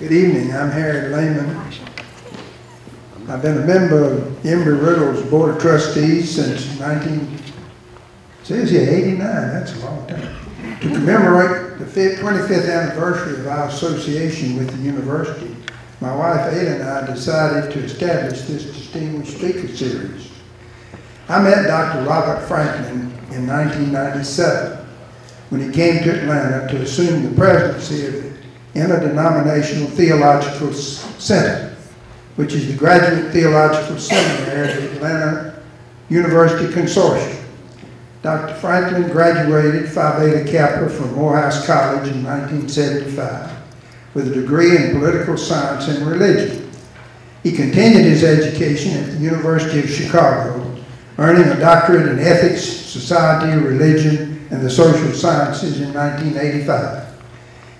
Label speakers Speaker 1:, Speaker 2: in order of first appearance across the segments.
Speaker 1: Good evening, I'm Harry Lamon. I've been a member of Embry-Riddle's Board of Trustees since 19, says here 89, that's a long time. To commemorate the 25th anniversary of our association with the university, my wife Ada and I decided to establish this distinguished speaker series. I met Dr. Robert Franklin in 1997 when he came to Atlanta to assume the presidency of the Interdenominational Theological Center, which is the graduate theological seminary of the Atlanta University Consortium. Dr. Franklin graduated Phi Beta Kappa from Morehouse College in 1975 with a degree in political science and religion. He continued his education at the University of Chicago, earning a doctorate in ethics, society, religion, and the social sciences in 1985.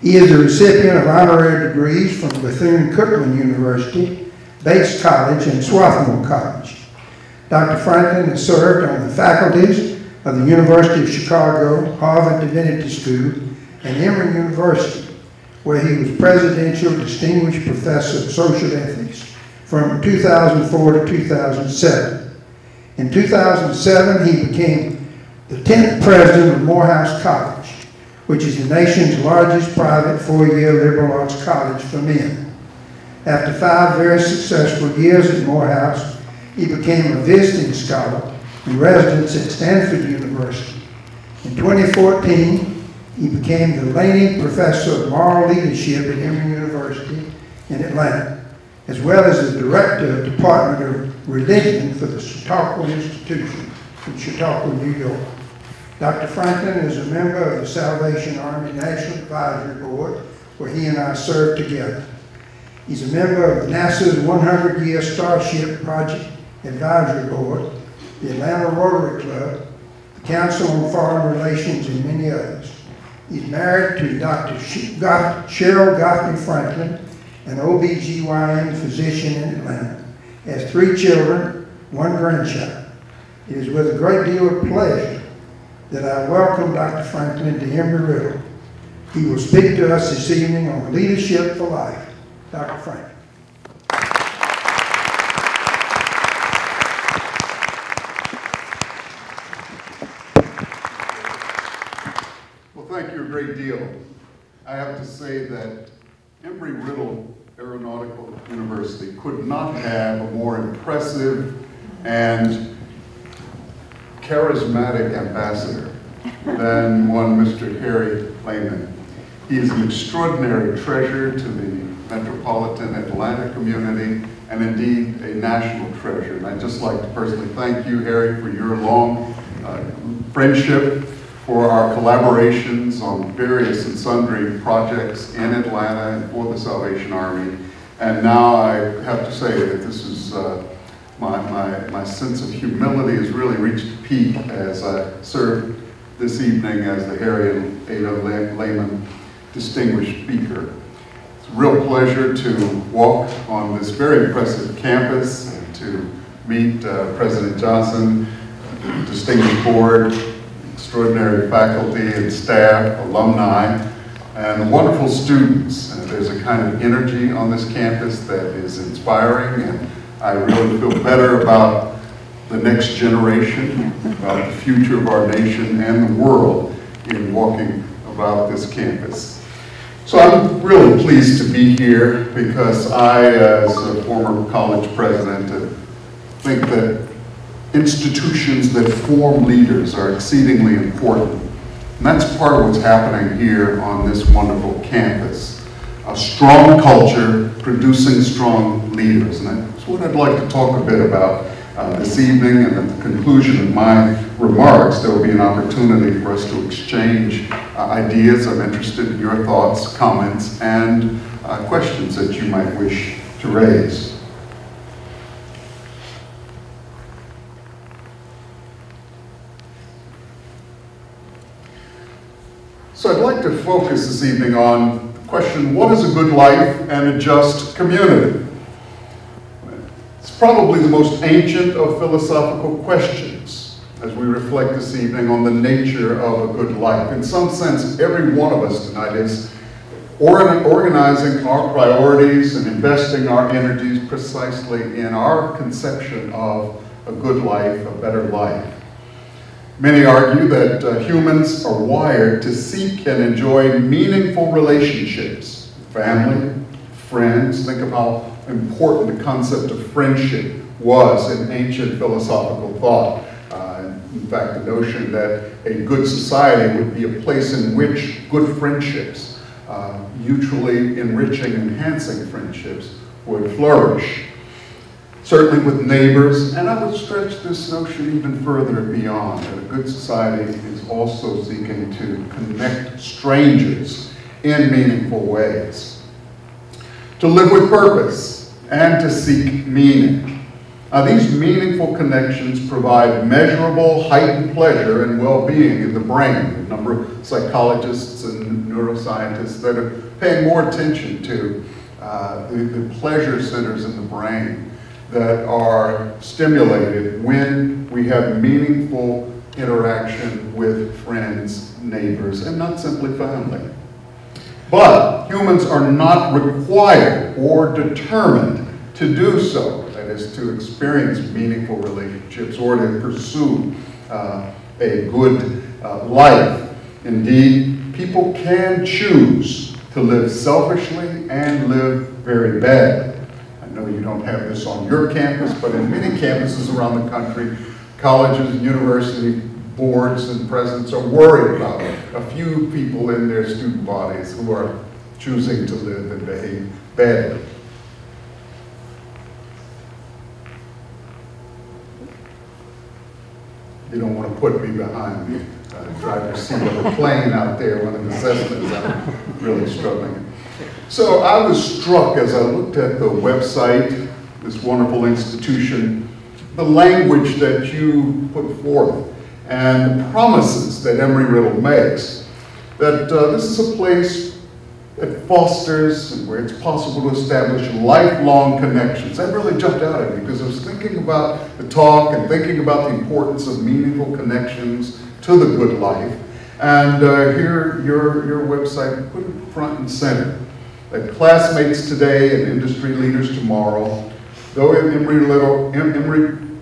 Speaker 1: He is a recipient of honorary degrees from Bethune-Cookman University, Bates College, and Swarthmore College. Dr. Franklin has served on the faculties of the University of Chicago, Harvard Divinity School, and Emory University, where he was Presidential Distinguished Professor of Social Ethics from 2004 to 2007. In 2007, he became the 10th president of Morehouse College which is the nation's largest private four-year liberal arts college for men. After five very successful years at Morehouse, he became a visiting scholar in residence at Stanford University. In 2014, he became the Laney Professor of Moral Leadership at Emory University in Atlanta, as well as the Director of the Department of Religion for the Chautauqua Institution in Chautauqua, New York. Dr. Franklin is a member of the Salvation Army National Advisory Board, where he and I served together. He's a member of NASA's 100-year Starship Project Advisory Board, the Atlanta Rotary Club, the Council on Foreign Relations, and many others. He's married to Dr. Cheryl Goffney Franklin, an OBGYN physician in Atlanta. Has three children, one grandchild. It is with a great deal of pleasure that I welcome Dr. Franklin to Embry-Riddle. He will speak to us this evening on leadership for life. Dr. Franklin.
Speaker 2: Well, thank you a great deal. I have to say that Embry-Riddle Aeronautical University could not have a more impressive and charismatic ambassador than one Mr. Harry Lamon. He is an extraordinary treasure to the metropolitan Atlanta community and indeed a national treasure. And I'd just like to personally thank you, Harry, for your long uh, friendship, for our collaborations on various and sundry projects in Atlanta and for the Salvation Army. And now I have to say that this is uh, my, my, my sense of humility has really reached peak as I serve this evening as the Harry and Ada Lamon Distinguished Speaker. It's a real pleasure to walk on this very impressive campus and to meet uh, President Johnson, distinguished board, extraordinary faculty and staff, alumni, and wonderful students. Uh, there's a kind of energy on this campus that is inspiring and I really feel better about the next generation, about the future of our nation and the world in walking about this campus. So I'm really pleased to be here because I, as a former college president, uh, think that institutions that form leaders are exceedingly important. And that's part of what's happening here on this wonderful campus. A strong culture producing strong leaders. And that's what I'd like to talk a bit about uh, this evening. And at the conclusion of my remarks, there will be an opportunity for us to exchange uh, ideas. I'm interested in your thoughts, comments, and uh, questions that you might wish to raise. So I'd like to focus this evening on the question, what is a good life and a just community? Probably the most ancient of philosophical questions as we reflect this evening on the nature of a good life. In some sense, every one of us tonight is organizing our priorities and investing our energies precisely in our conception of a good life, a better life. Many argue that uh, humans are wired to seek and enjoy meaningful relationships, family, friends. Think of how important the concept of friendship was in ancient philosophical thought. Uh, in fact, the notion that a good society would be a place in which good friendships, uh, mutually enriching, enhancing friendships, would flourish certainly with neighbors, and I would stretch this notion even further beyond, that a good society is also seeking to connect strangers in meaningful ways. To live with purpose and to seek meaning. Now, these meaningful connections provide measurable heightened pleasure and well-being in the brain. A number of psychologists and neuroscientists that are paying more attention to uh, the, the pleasure centers in the brain that are stimulated when we have meaningful interaction with friends, neighbors, and not simply family. But humans are not required or determined to do so, that is, to experience meaningful relationships or to pursue uh, a good uh, life. Indeed, people can choose to live selfishly and live very bad. I know you don't have this on your campus, but in many campuses around the country, colleges and university boards and presidents are worried about a few people in their student bodies who are choosing to live and behave badly. You don't want to put me behind the uh, driver's seat of a plane out there when the Cessnas I'm really struggling. So I was struck as I looked at the website, this wonderful institution, the language that you put forth and promises that Embry-Riddle makes, that uh, this is a place that fosters and where it's possible to establish lifelong connections. That really jumped out at me because I was thinking about the talk and thinking about the importance of meaningful connections to the good life. And uh, here, your, your website put it front and center that classmates today and industry leaders tomorrow, though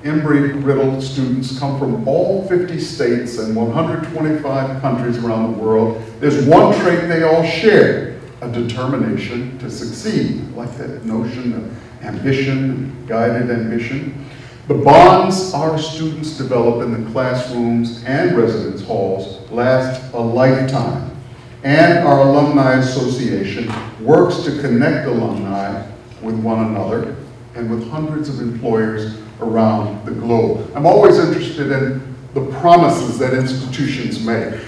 Speaker 2: Embry-Riddle students come from all 50 states and 125 countries around the world, there's one trait they all share, a determination to succeed, like that notion of ambition, guided ambition. The bonds our students develop in the classrooms and residence halls last a lifetime. And our Alumni Association works to connect alumni with one another and with hundreds of employers around the globe. I'm always interested in the promises that institutions make.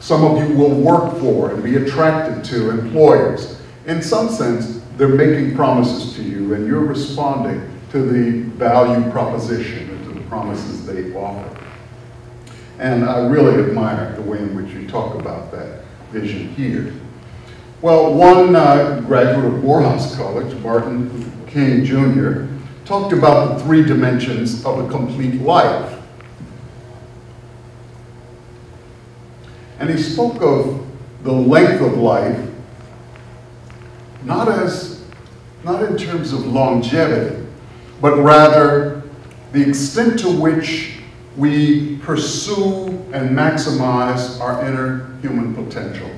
Speaker 2: Some of you will work for and be attracted to employers. In some sense, they're making promises to you and you're responding to the value proposition and to the promises they offer. And I really admire the way in which you talk about that vision here. Well, one uh, graduate of Morehouse College, Martin King Jr., talked about the three dimensions of a complete life. And he spoke of the length of life, not as, not in terms of longevity, but rather the extent to which we pursue and maximize our inner human potential.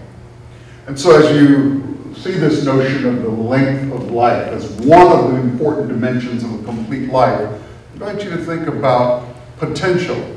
Speaker 2: And so as you see this notion of the length of life as one of the important dimensions of a complete life, I invite you to think about potential,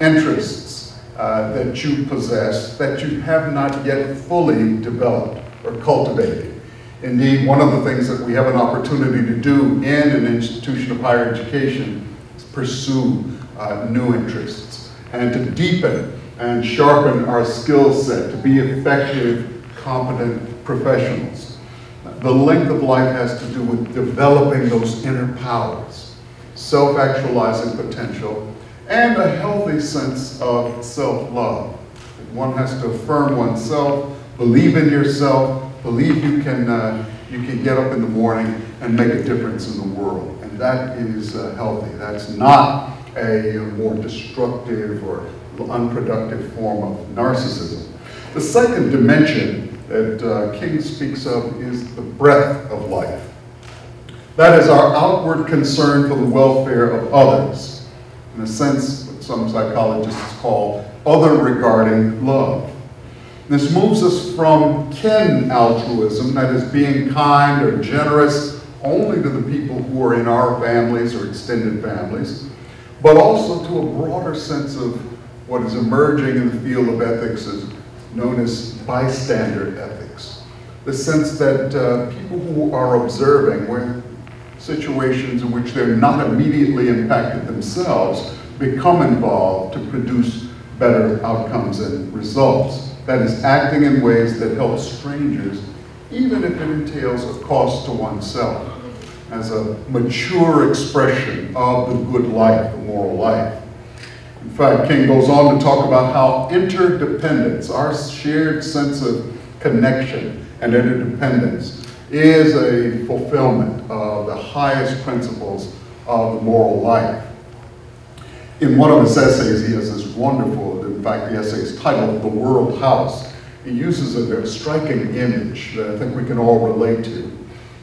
Speaker 2: interests uh, that you possess that you have not yet fully developed or cultivated. Indeed, one of the things that we have an opportunity to do in an institution of higher education is pursue uh, new interests and to deepen and sharpen our skill set to be effective, competent professionals. The length of life has to do with developing those inner powers, self-actualizing potential, and a healthy sense of self-love. One has to affirm oneself, believe in yourself, believe you can, uh, you can get up in the morning and make a difference in the world. And that is uh, healthy. That's not a more destructive or unproductive form of narcissism. The second dimension that uh, King speaks of is the breath of life. That is our outward concern for the welfare of others, in a sense what some psychologists call other regarding love. This moves us from kin altruism, that is being kind or generous only to the people who are in our families or extended families, but also to a broader sense of what is emerging in the field of ethics as known as bystander ethics. The sense that uh, people who are observing where situations in which they're not immediately impacted themselves become involved to produce better outcomes and results. That is, acting in ways that help strangers, even if it entails a cost to oneself, as a mature expression of the good life, the moral life. In fact, King goes on to talk about how interdependence, our shared sense of connection and interdependence, is a fulfillment of the highest principles of the moral life. In one of his essays, he has this wonderful, in fact, the essay is titled The World House. He uses a very striking image that I think we can all relate to.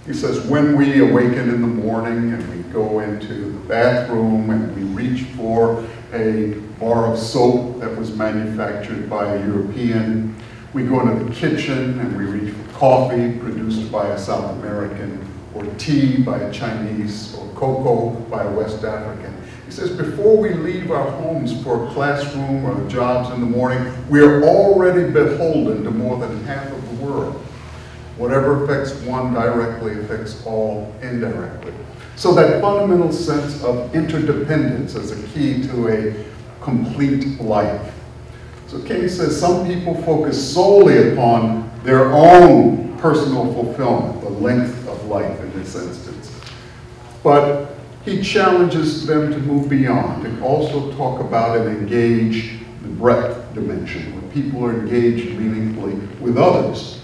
Speaker 2: He says, when we awaken in the morning and we go into the bathroom and we reach for a bar of soap that was manufactured by a European, we go into the kitchen and we reach for coffee produced by a South American, or tea by a Chinese, or cocoa by a West African. He says, before we leave our homes for a classroom or jobs in the morning, we are already beholden to more than half of the world. Whatever affects one directly affects all indirectly. So that fundamental sense of interdependence is a key to a complete life. So King says some people focus solely upon their own personal fulfillment, the length of life in this instance. But he challenges them to move beyond and also talk about and engage the breadth dimension, where people are engaged meaningfully with others.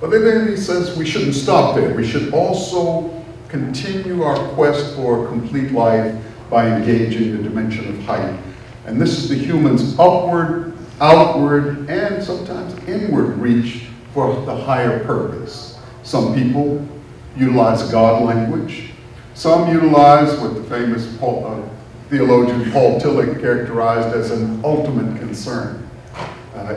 Speaker 2: But then he says we shouldn't stop there. We should also continue our quest for complete life by engaging the dimension of height. And this is the human's upward, outward, and sometimes inward reach for the higher purpose. Some people utilize God language. Some utilize what the famous Paul, uh, theologian Paul Tillich characterized as an ultimate concern. Uh,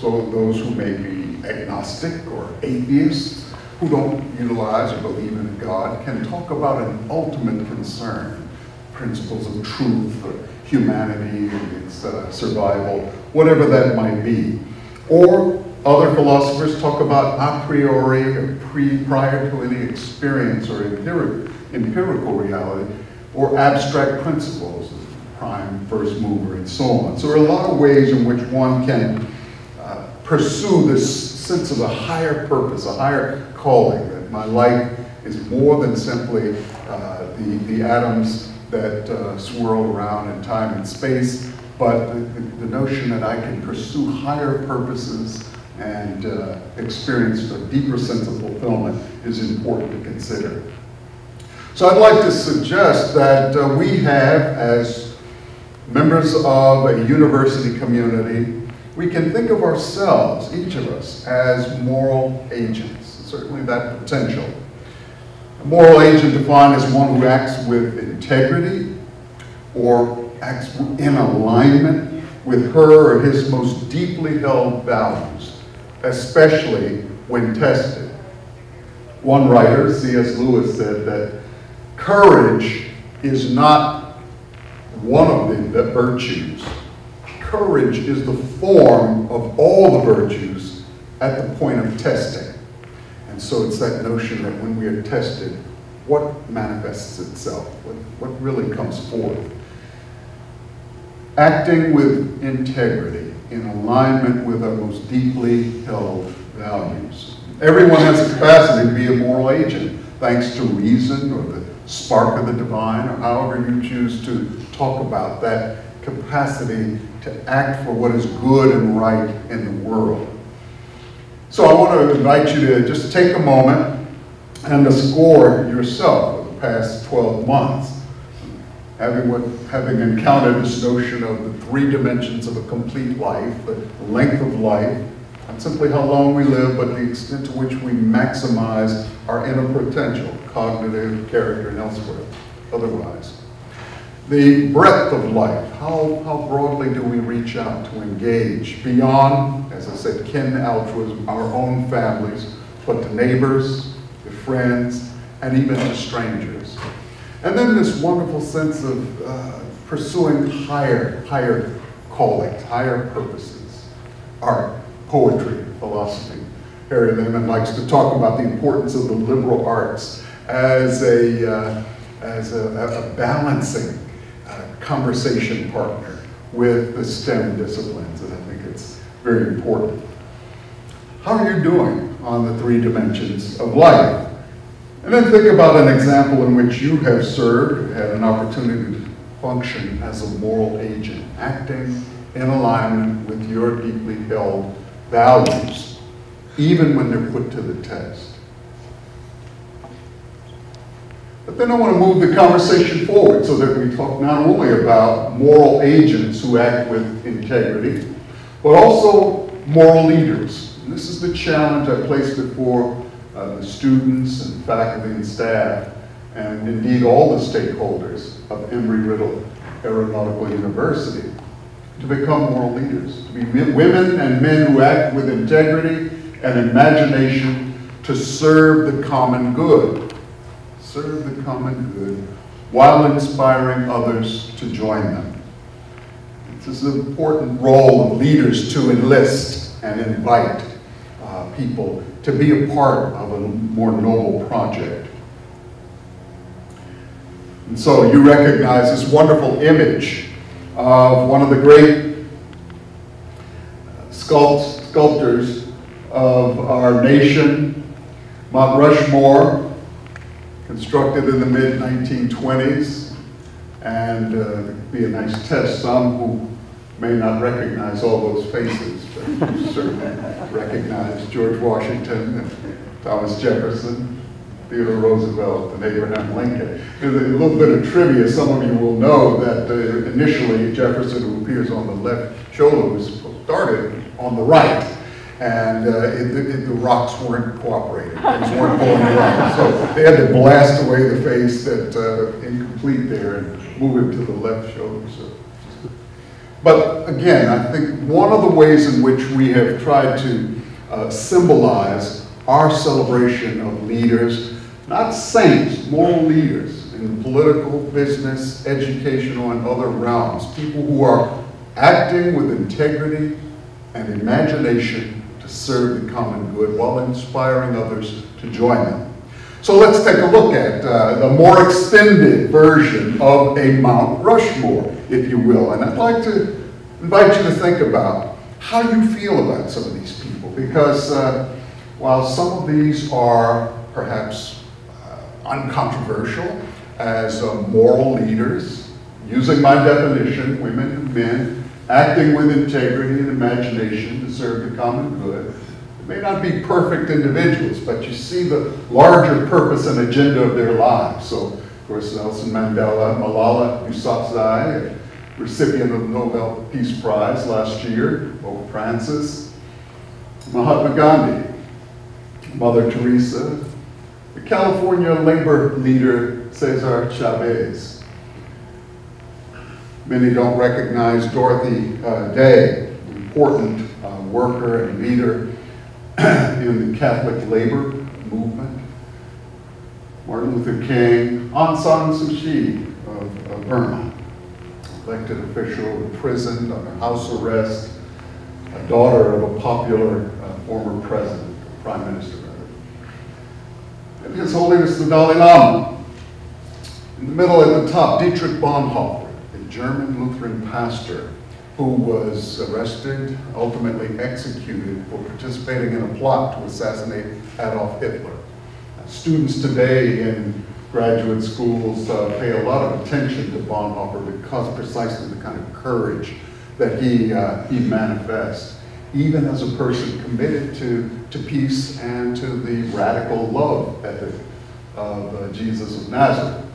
Speaker 2: so those who may be agnostic or atheists, who don't utilize or believe in God, can talk about an ultimate concern, principles of truth or humanity and its uh, survival, whatever that might be. Or other philosophers talk about a priori or pre, prior to any experience or empirical empirical reality or abstract principles, prime, first mover, and so on. So there are a lot of ways in which one can uh, pursue this sense of a higher purpose, a higher calling, that my life is more than simply uh, the, the atoms that uh, swirl around in time and space, but the, the, notion that I can pursue higher purposes and uh, experience a deeper sense of fulfillment is important to consider. So I'd like to suggest that uh, we have, as members of a university community, we can think of ourselves, each of us, as moral agents. Certainly that potential. A moral agent defined as one who acts with integrity or acts in alignment with her or his most deeply held values, especially when tested. One writer, C.S. Lewis, said that Courage is not one of the, virtues. Courage is the form of all the virtues at the point of testing. And so it's that notion that when we are tested, what manifests itself? What, what really comes forth? Acting with integrity, in alignment with our most deeply held values. Everyone has the capacity to be a moral agent, thanks to reason or the spark of the divine, or however you choose to talk about that capacity to act for what is good and right in the world. So I want to invite you to just take a moment and to score yourself for the past 12 months, having, what, having encountered this notion of the three dimensions of a complete life, the length of life, Not simply how long we live, but the extent to which we maximize our inner potential, cognitive, character, and elsewhere, otherwise. The breadth of life, how, how broadly do we reach out to engage beyond, as I said, kin altruism, our own families, but to neighbors, to friends, and even to strangers. And then this wonderful sense of uh, pursuing higher, higher callings, higher purposes, art, poetry, philosophy. Harry Lamon likes to talk about the importance of the liberal arts as a, uh, as a, a balancing conversation partner with the STEM disciplines, and I think it's very important. How are you doing on the three dimensions of life? And then think about an example in which you have served, had an opportunity to function as a moral agent, acting in alignment with your deeply held values, even when they're put to the test. But then I want to move the conversation forward so that we talk not only about moral agents who act with integrity, but also moral leaders. And this is the challenge I place before uh, the students and faculty and staff, and indeed all the stakeholders of Embry-Riddle Aeronautical University, to become moral leaders, to be women and men who act with integrity and imagination to serve the common good. Serve the common good while inspiring others to join them. Is an important role of leaders to enlist and invite uh, people to be a part of a more noble project. And so you recognize this wonderful image of one of the great sculpt sculptors of our nation, Mount Rushmore, constructed in the mid-1920s, and uh, be a nice test. Some who may not recognize all those faces, but you certainly recognize George Washington Thomas Jefferson, Theodore Roosevelt, and Abraham Lincoln. There's a little bit of trivia. Some of you will know that uh, initially Jefferson, who appears on the left shoulder, was started on the right. And uh, it, it, the rocks weren't cooperating. Things weren't going right. So they had to blast away the face that uh, incomplete there and move him to the left shoulder. So. But again, I think one of the ways in which we have tried to uh, symbolize our celebration of leaders, not saints, moral leaders in political, business, educational, and other realms, people who are acting with integrity and imagination serve the common good while inspiring others to join them. So let's take a look at uh, the more extended version of a Mount Rushmore, if you will. And I'd like to invite you to think about how you feel about some of these people. Because uh, while some of these are perhaps uh, uncontroversial as uh, moral leaders, using my definition, women and men, acting with integrity and imagination to serve the common good, They may not be perfect individuals, but you see the larger purpose and agenda of their lives. So, of course, Nelson Mandela, Malala Yousafzai, recipient of the Nobel Peace Prize last year, Pope Francis, Mahatma Gandhi, Mother Teresa, the California labor leader Cesar Chavez. Many don't recognize Dorothy uh, Day, important uh, worker and leader in the Catholic labor movement. Martin Luther King, Aung San Suu Kyi of, of Burma, elected official imprisoned under house arrest, a daughter of a popular uh, former president, prime minister His Holiness the Dalai Lama. In the middle at the top, Dietrich Bonhoeffer, German Lutheran pastor who was arrested, ultimately executed for participating in a plot to assassinate Adolf Hitler. Students today in graduate schools uh, pay a lot of attention to Bonhoeffer because precisely the kind of courage that he, uh, he manifests, even as a person committed to, to peace and to the radical love ethic of uh, Jesus of Nazareth.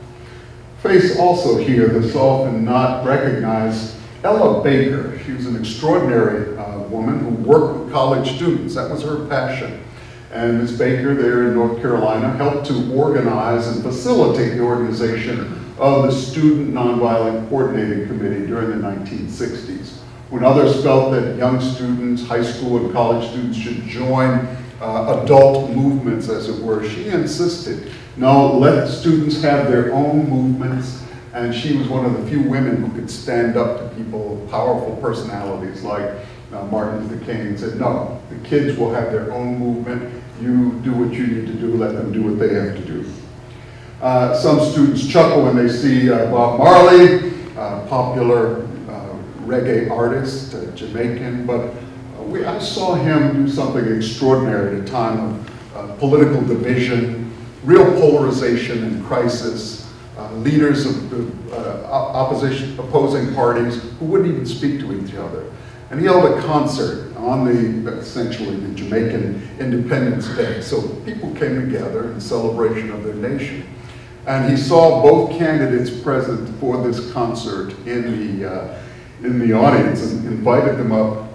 Speaker 2: Face also here that's often not recognized Ella Baker. She was an extraordinary uh, woman who worked with college students. That was her passion. And Ms. Baker there in North Carolina helped to organize and facilitate the organization of the Student Nonviolent Coordinating Committee during the 1960s. When others felt that young students, high school and college students should join uh, adult movements, as it were, she insisted, no, let students have their own movements, and she was one of the few women who could stand up to people, powerful personalities like uh, Martin Luther King, and said, no, the kids will have their own movement, you do what you need to do, let them do what they have to do. Uh, some students chuckle when they see uh, Bob Marley, popular uh, reggae artist, uh, Jamaican, but uh, we, I saw him do something extraordinary at a time of political division, real polarization and crisis, uh, leaders of the uh, opposition, opposing parties who wouldn't even speak to each other. And he held a concert on the, essentially, the Jamaican Independence Day. So people came together in celebration of their nation. And he saw both candidates present for this concert in the, uh, in the audience and invited them up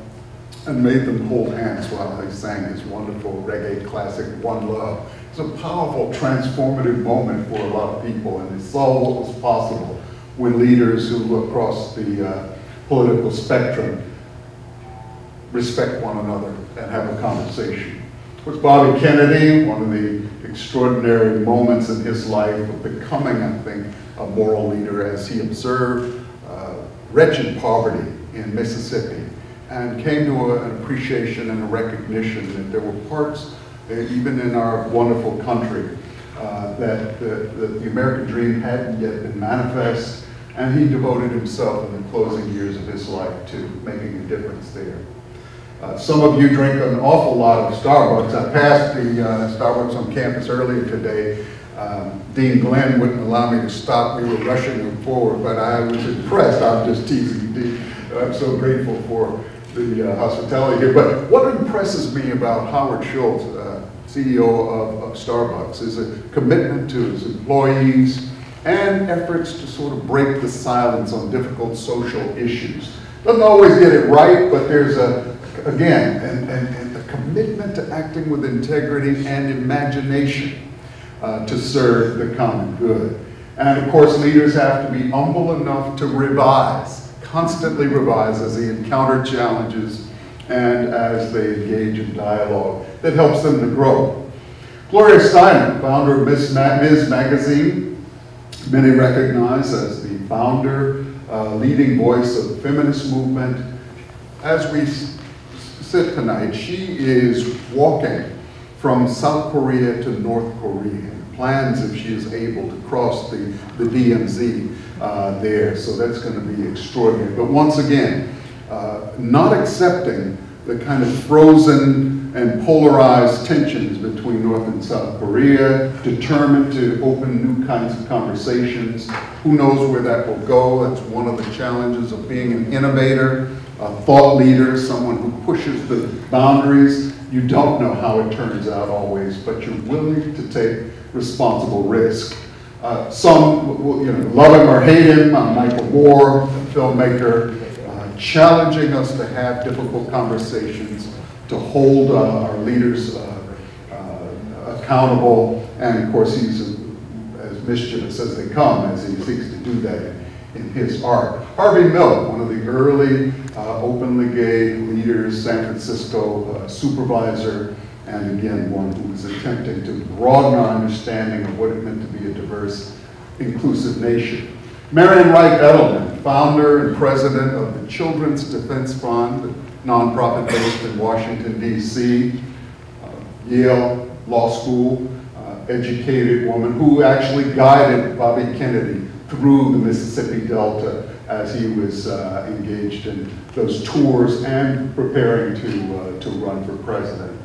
Speaker 2: and made them hold hands while they sang his wonderful reggae classic, One Love. It's a powerful, transformative moment for a lot of people, and they saw what was possible when leaders who across the uh, political spectrum respect one another and have a conversation. With Bobby Kennedy, one of the extraordinary moments in his life of becoming, I think, a moral leader as he observed uh, wretched poverty in Mississippi and came to a- an appreciation and a recognition that there were parts, even in our wonderful country, uh, that the, that the American dream hadn't yet been manifest, and he devoted himself in the closing years of his life to making a difference there. Uh, Some of you drink an awful lot of Starbucks. I passed the uh, Starbucks on campus earlier today. Um, Dean Glenn wouldn't allow me to stop. We were rushing him forward, but I was impressed. I'm just teasing Dean. I'm so grateful for the uh, hospitality here. But what impresses me about Howard Schultz, uh, CEO of of Starbucks, is a commitment to his employees and efforts to sort of break the silence on difficult social issues. Doesn't always get it right, but there's a, again, and, and, and a commitment to acting with integrity and imagination uh, to serve the common good. And of course, leaders have to be humble enough to revise, constantly revise as they encounter challenges and as they engage in dialogue that helps them to grow. Gloria Steinem, founder of Ms. Ma- Ms. Magazine, many recognize as the founder, uh, leading voice of the feminist movement. As we sit tonight, she is walking from South Korea to North Korea. Plans if she is able to cross the, the DMZ uh, there, so that's going to be extraordinary. But once again, uh, not accepting the kind of frozen and polarized tensions between North and South Korea, determined to open new kinds of conversations. Who knows where that will go? That's one of the challenges of being an innovator, a thought leader, someone who pushes the boundaries. You don't know how it turns out always, but you're willing to take responsible risk. Uh, some, you know, love him or hate him, uh, Michael Moore, filmmaker, uh, challenging us to have difficult conversations, to hold uh, our leaders uh, uh, accountable, and of course, he's as mischievous as they come as he seeks to do that in his art. Harvey Milk, one of the early uh, openly gay leaders, San Francisco uh, supervisor, and again, one who was attempting to broaden our understanding of what it meant to be a diverse, inclusive nation. Marian Wright Edelman, founder and president of the Children's Defense Fund, nonprofit based in Washington, D.C., uh, Yale Law School, uh, educated woman who actually guided Bobby Kennedy through the Mississippi Delta as he was uh, engaged in those tours and preparing to, uh, to run for president.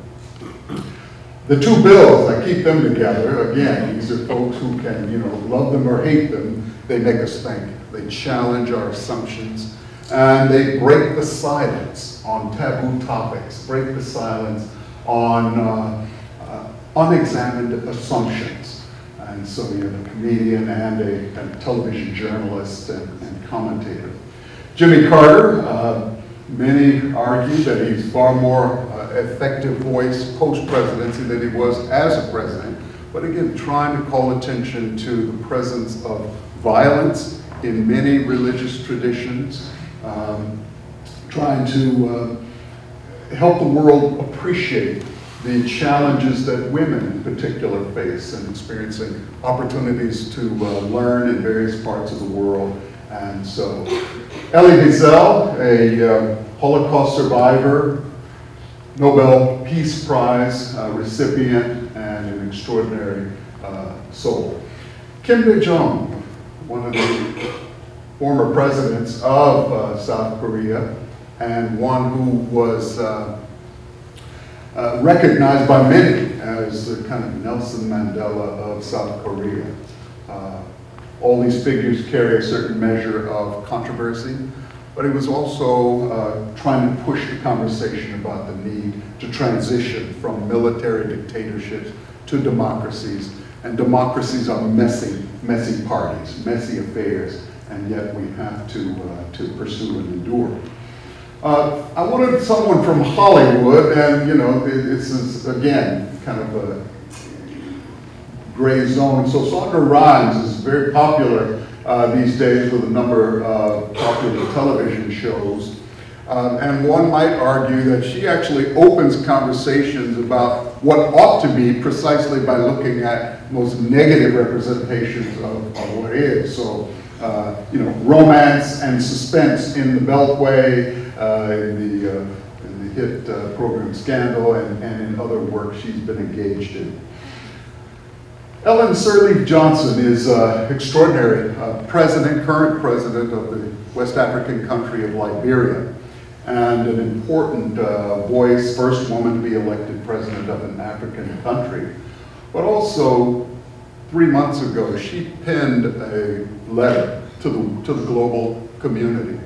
Speaker 2: The two bills, I keep them together. Again, these are folks who can, you know, love them or hate them. They make us think. They challenge our assumptions. And they break the silence on taboo topics, break the silence on uh, uh, unexamined assumptions. And so have a comedian and a, a television journalist and, and commentator. Jimmy Carter, uh, Many argue that he's far more uh, effective voice post-presidency than he was as a president. But again, trying to call attention to the presence of violence in many religious traditions, um, trying to uh, help the world appreciate the challenges that women in particular face and experiencing opportunities to uh, learn in various parts of the world. And so Elie Wiesel, a uh, Holocaust survivor, Nobel Peace Prize uh, recipient, and an extraordinary uh, soul. Kim Dae-jung, one of the former presidents of uh, South Korea, and one who was uh, uh, recognized by many as the kind of Nelson Mandela of South Korea. Uh, all these figures carry a certain measure of controversy, but he was also uh, trying to push the conversation about the need to transition from military dictatorships to democracies. And democracies are messy, messy parties, messy affairs, and yet we have to, uh, to pursue and endure. Uh, I wanted someone from Hollywood, and you know, this is again kind of a gray zone. So Shonda Rhimes is very popular uh, these days with a number of popular television shows. Um, and one might argue that she actually opens conversations about what ought to be precisely by looking at most negative representations of, of what is. So, uh, you know, romance and suspense in the Beltway, uh, in, the, uh, in the hit uh, program Scandal, and, and in other work she's been engaged in. Ellen Sirleaf Johnson is uh, extraordinary uh, president, current president of the West African country of Liberia, and an important uh, voice, first woman to be elected president of an African country. But also, three months ago, she penned a letter to the, to the global community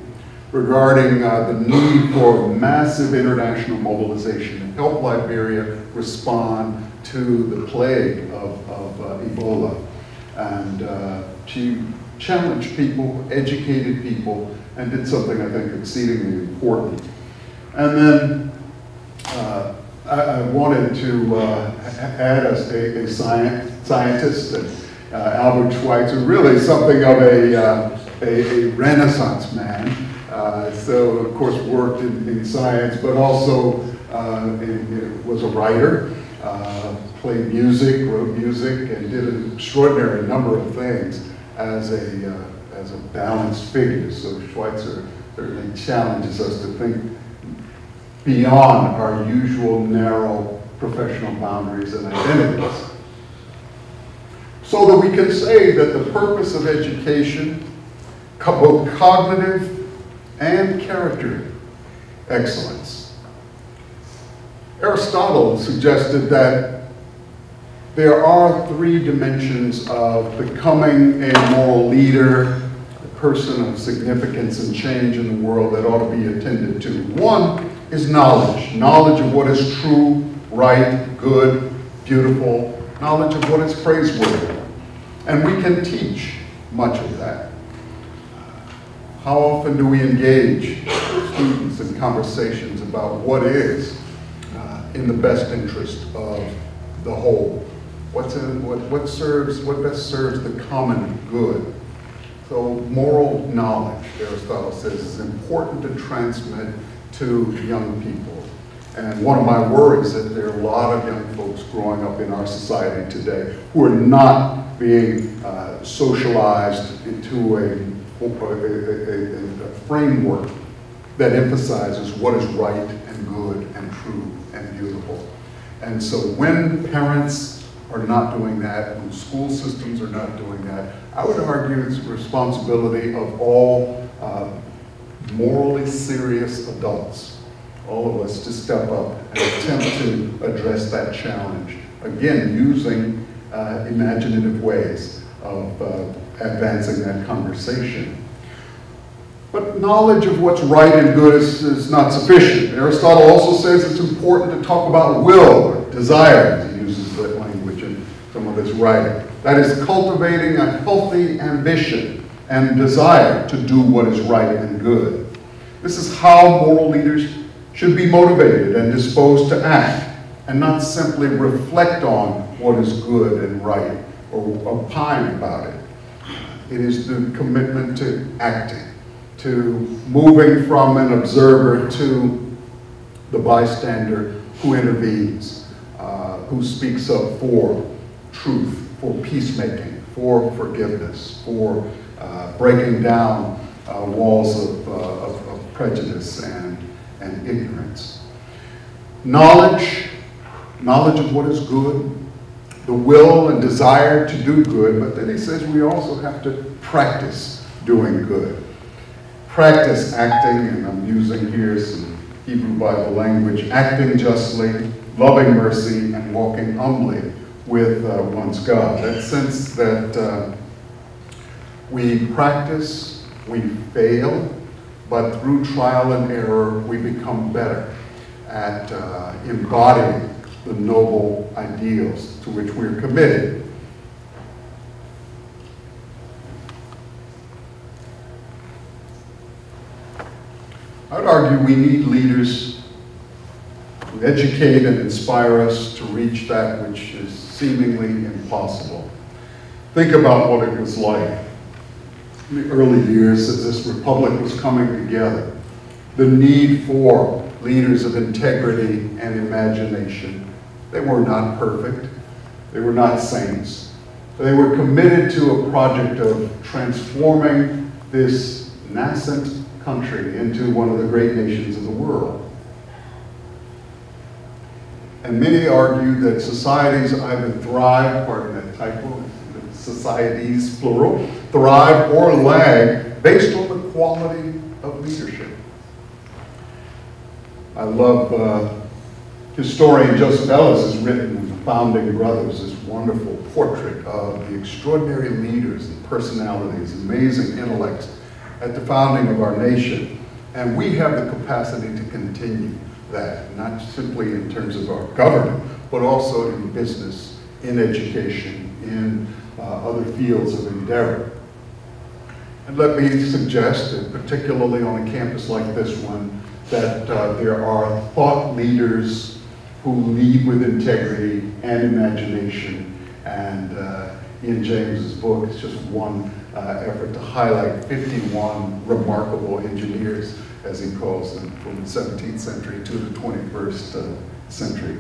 Speaker 2: regarding uh, the need for massive international mobilization to help Liberia respond to the plague of, of uh, Ebola. And uh, she challenged people, educated people, and did something I think exceedingly important. And then uh, I, I, wanted to uh, add a, a science, scientist, uh, Albert Schweitzer, really something of a, uh, a, a renaissance man. Uh, so, of course, worked in, in science, but also uh, was a writer, uh, played music, wrote music, and did an extraordinary number of things as a, uh, as a balanced figure. So Schweitzer certainly challenges us to think beyond our usual narrow professional boundaries and identities. So that we can say that the purpose of education, both cognitive and character excellence. Aristotle suggested that there are three dimensions of becoming a moral leader, a person of significance and change in the world that ought to be attended to. One is knowledge, knowledge of what is true, right, good, beautiful, knowledge of what is praiseworthy. And we can teach much of that. How often do we engage students in conversations about what is uh, in the best interest of the whole? What's in, what, what serves, what best serves the common good? So moral knowledge, Aristotle says, is important to transmit to young people. And one of my worries is that there are a lot of young folks growing up in our society today who are not being uh, socialized into a a, a, a, framework that emphasizes what is right and good and true and beautiful. And so when parents are not doing that, when school systems are not doing that, I would argue it's the responsibility of all uh, morally serious adults, all of us to step up and attempt to address that challenge. Again, using uh, imaginative ways of uh, advancing that conversation. But knowledge of what's right and good is, is not sufficient. Aristotle also says it's important to talk about will, desire, he uses that language in some of his writing. That is cultivating a healthy ambition and desire to do what is right and good. This is how moral leaders should be motivated and disposed to act, and not simply reflect on what is good and right or opine about it. It is the commitment to acting, to moving from an observer to the bystander who intervenes, uh, who speaks up for truth, for peacemaking, for forgiveness, for uh, breaking down uh, walls of, uh, of, of prejudice and, and ignorance. Knowledge, knowledge of what is good, the will and desire to do good, but then he says we also have to practice doing good. Practice acting, and I'm using here some Hebrew Bible language, acting justly, loving mercy, and walking humbly with uh, one's God. That sense that uh, we practice, we fail, but through trial and error, we become better at uh, embodying the noble ideals to which we're committed. I would argue we need leaders who educate and inspire us to reach that which is seemingly impossible. Think about what it was like in the early years as this republic was coming together. The need for leaders of integrity and imagination. They were not perfect. They were not saints. They were committed to a project of transforming this nascent country into one of the great nations of the world. And many argue that societies either thrive, pardon that typo, societies, plural, thrive or lag based on the quality of leadership. I love uh, historian Joseph Ellis has written Founding Brothers this wonderful portrait of the extraordinary leaders and personalities, amazing intellects at the founding of our nation. And we have the capacity to continue that, not simply in terms of our government, but also in business, in education, in uh, other fields of endeavor. And let me suggest, that particularly on a campus like this one, that uh, there are thought leaders who lead with integrity and imagination. And uh, Ian James's book is just one uh, effort to highlight 51 remarkable engineers as he calls them, from the 17th century to the 21st uh, century.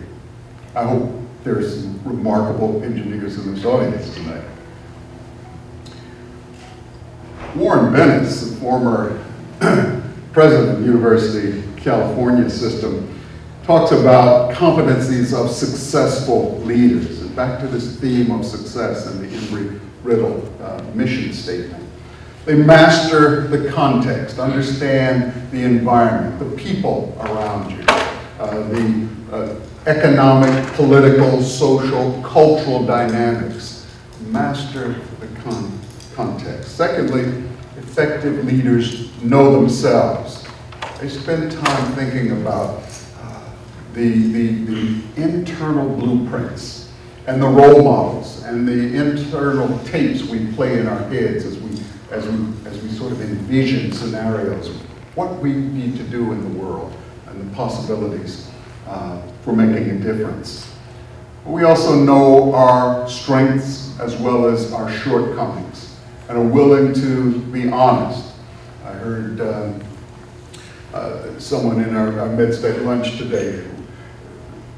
Speaker 2: I hope there's some remarkable engineers in this audience tonight. Warren Bennis, the former president of the University of California system, talks about competencies of successful leaders. And back to this theme of success in the Embry-Riddle uh, mission statement. They master the context, understand the environment, the people around you, uh, the uh, economic, political, social, cultural dynamics. Master the con context. Secondly, effective leaders know themselves. They spend time thinking about the, the, the internal blueprints and the role models and the internal tapes we play in our heads as we as we, as we sort of envision scenarios what we need to do in the world and the possibilities uh, for making a difference. We also know our strengths as well as our shortcomings and are willing to be honest. I heard um, uh, someone in our, our midst at lunch today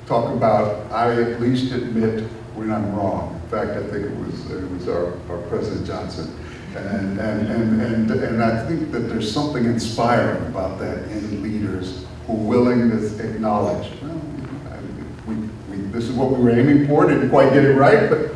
Speaker 2: talk about, I at least admit when I'm wrong. In fact, I think it was, it was our, our President Johnson and, and, and, and, and I think that there's something inspiring about that in leaders who are willing to acknowledge, well, we, we, this is what we were aiming for, didn't quite get it right, but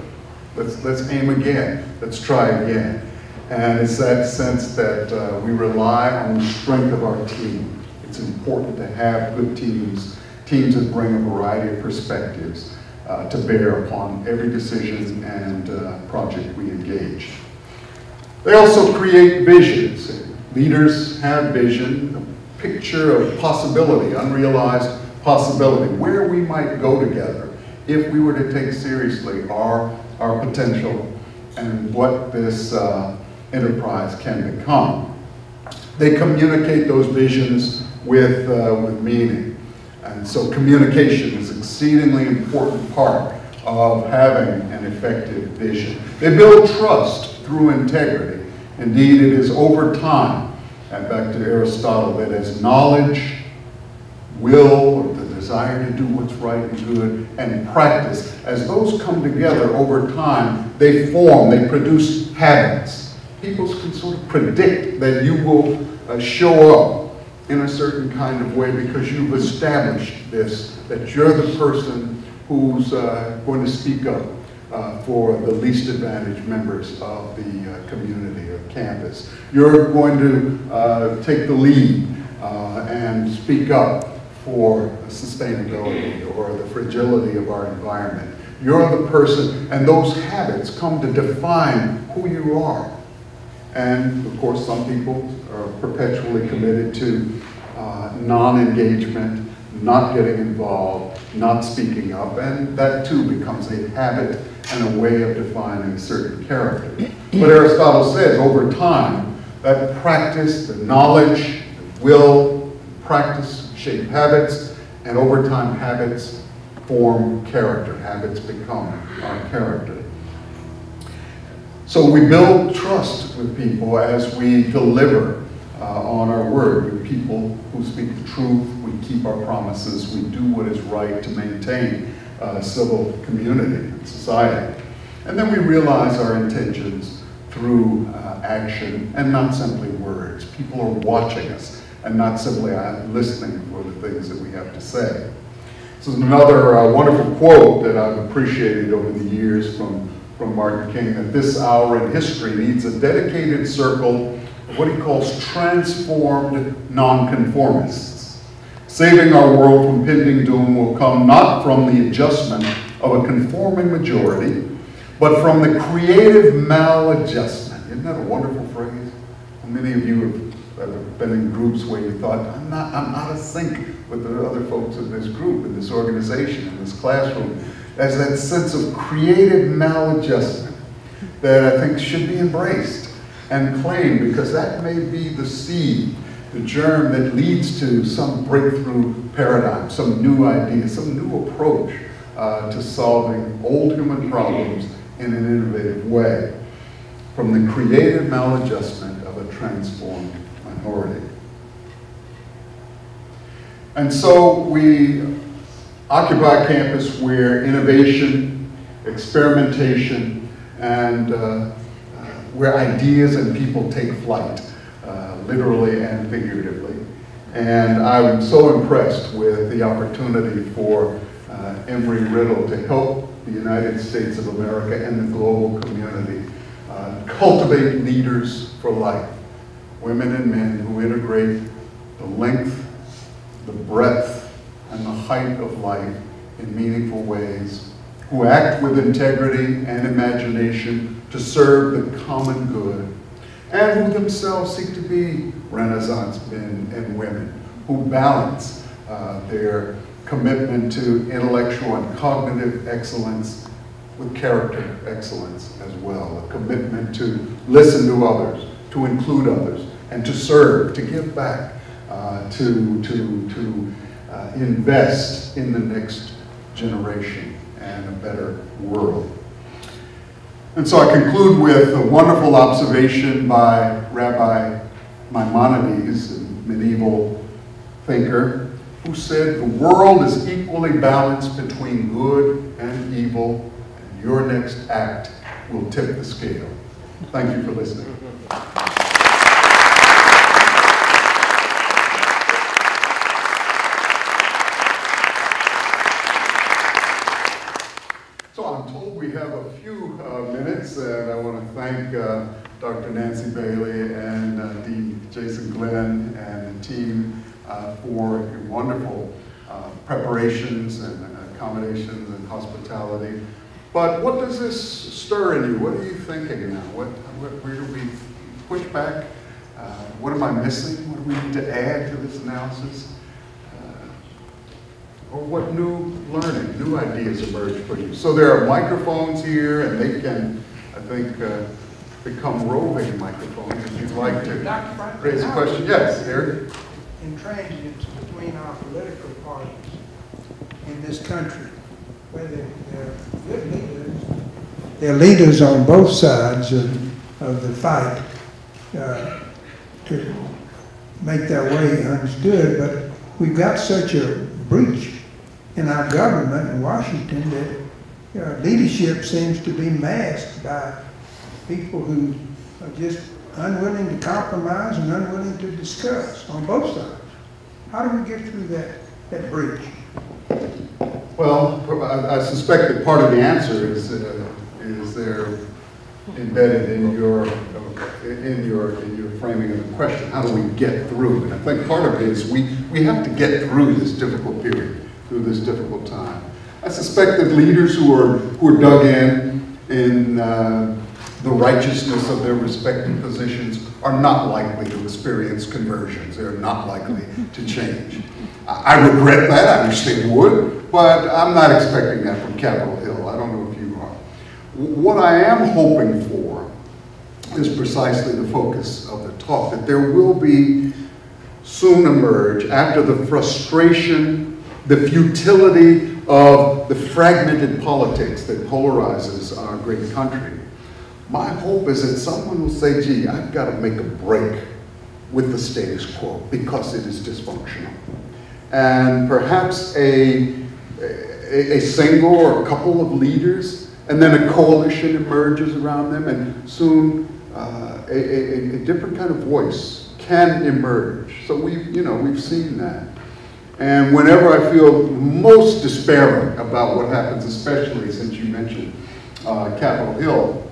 Speaker 2: let's, let's aim again, let's try again. And it's that sense that uh, we rely on the strength of our team. It's important to have good teams, teams that bring a variety of perspectives uh, to bear upon every decision and uh, project we engage. They also create visions. Leaders have vision, a picture of possibility, unrealized possibility, where we might go together if we were to take seriously our, our potential and what this uh, enterprise can become. They communicate those visions with, uh, with meaning. And so communication is an exceedingly important part of having an effective vision. They build trust through integrity. Indeed, it is over time, and back to Aristotle, that as knowledge, will, or the desire to do what's right and good, and practice, as those come together over time, they form, they produce habits. People can sort of predict that you will uh, show up in a certain kind of way because you've established this, that you're the person who's uh, going to speak up uh, for the least advantaged members of the uh, community or campus. You're going to uh, take the lead uh, and speak up for sustainability or the fragility of our environment. You're the person, and those habits come to define who you are. And of course, some people perpetually committed to uh, non-engagement, not getting involved, not speaking up, and that too becomes a habit and a way of defining certain character. But Aristotle says over time, that practice, the knowledge, the will, practice shape habits, and over time habits form character. Habits become our character. So we build trust with people as we deliver on our word. We're people who speak the truth, we keep our promises, we do what is right to maintain uh, civil community and society. And then we realize our intentions through uh, action and not simply words. People are watching us and not simply uh, listening for the things that we have to say. This is another uh, wonderful quote that I've appreciated over the years from, from Martin King, that this hour in history needs a dedicated circle what he calls transformed nonconformists. Saving our world from pending doom will come not from the adjustment of a conforming majority, but from the creative maladjustment. Isn't that a wonderful phrase? Many of you have been in groups where you thought, I'm not, I'm out of sync with the other folks in this group, in this organization, in this classroom. There's that sense of creative maladjustment that I think should be embraced and claim because that may be the seed, the germ that leads to some breakthrough paradigm, some new idea, some new approach uh, to solving old human problems in an innovative way. From the creative maladjustment of a transformed minority. And so we occupy a campus where innovation, experimentation, and uh, where ideas and people take flight, uh, literally and figuratively. And I'm so impressed with the opportunity for uh, Embry-Riddle to help the United States of America and the global community uh, cultivate leaders for life women and men who integrate the length, the breadth, and the height of life in meaningful ways, who act with integrity and imagination to serve the common good, and who themselves seek to be Renaissance men and women, who balance uh, their commitment to intellectual and cognitive excellence with character excellence as well, a commitment to listen to others, to include others, and to serve, to give back, uh, to, to, to uh, invest in the next generation and a better world. And so I conclude with a wonderful observation by Rabbi Maimonides, a medieval thinker, who said, the world is equally balanced between good and evil, and your next act will tip the scale. Thank you for listening. And I want to thank uh, Dr. Nancy Bailey and uh, Dean Jason Glenn and the team uh, for wonderful uh, preparations and accommodations and hospitality. But what does this stir in you? What are you thinking now? What, what where do we push back? Uh, what am I missing? What do we need to add to this analysis? Uh, or what new learning, new ideas emerge for you. So there are microphones here and they can I think, uh, become roving microphones. If you'd like to.
Speaker 1: Franklin,
Speaker 2: raise a question, yes, Harry?
Speaker 1: In transients between our political parties in this country, where they're, they're good leaders. They're leaders on both sides of, of the fight, uh, to make their way understood, but we've got such a breach in our government in Washington that uh, leadership seems to be masked by people who are just unwilling to compromise and unwilling to discuss on both sides. How do we get through that, that breach?
Speaker 2: Well, I I suspect that part of the answer is, uh, is there embedded in your, in your, in your framing of the question, how do we get through? And I think part of it is we, we have to get through this difficult period, through this difficult time. I suspect that leaders who are, who are dug in, in uh, the righteousness of their respective positions are not likely to experience conversions. They're not likely to change. I I regret that, I wish they would, but I'm not expecting that from Capitol Hill. I don't know if you are. What I am hoping for is precisely the focus of the talk, that there will be soon emerge after the frustration, the futility of the fragmented politics that polarizes our great country. My hope is that someone will say, gee, I've got to make a break with the status quo because it is dysfunctional. And perhaps a, a, a single or a couple of leaders, and then a coalition emerges around them, and soon uh, a, a, a different kind of voice can emerge. So we've, you know, we've seen that. And whenever I feel most despairing about what happens, especially since you mentioned uh, Capitol Hill,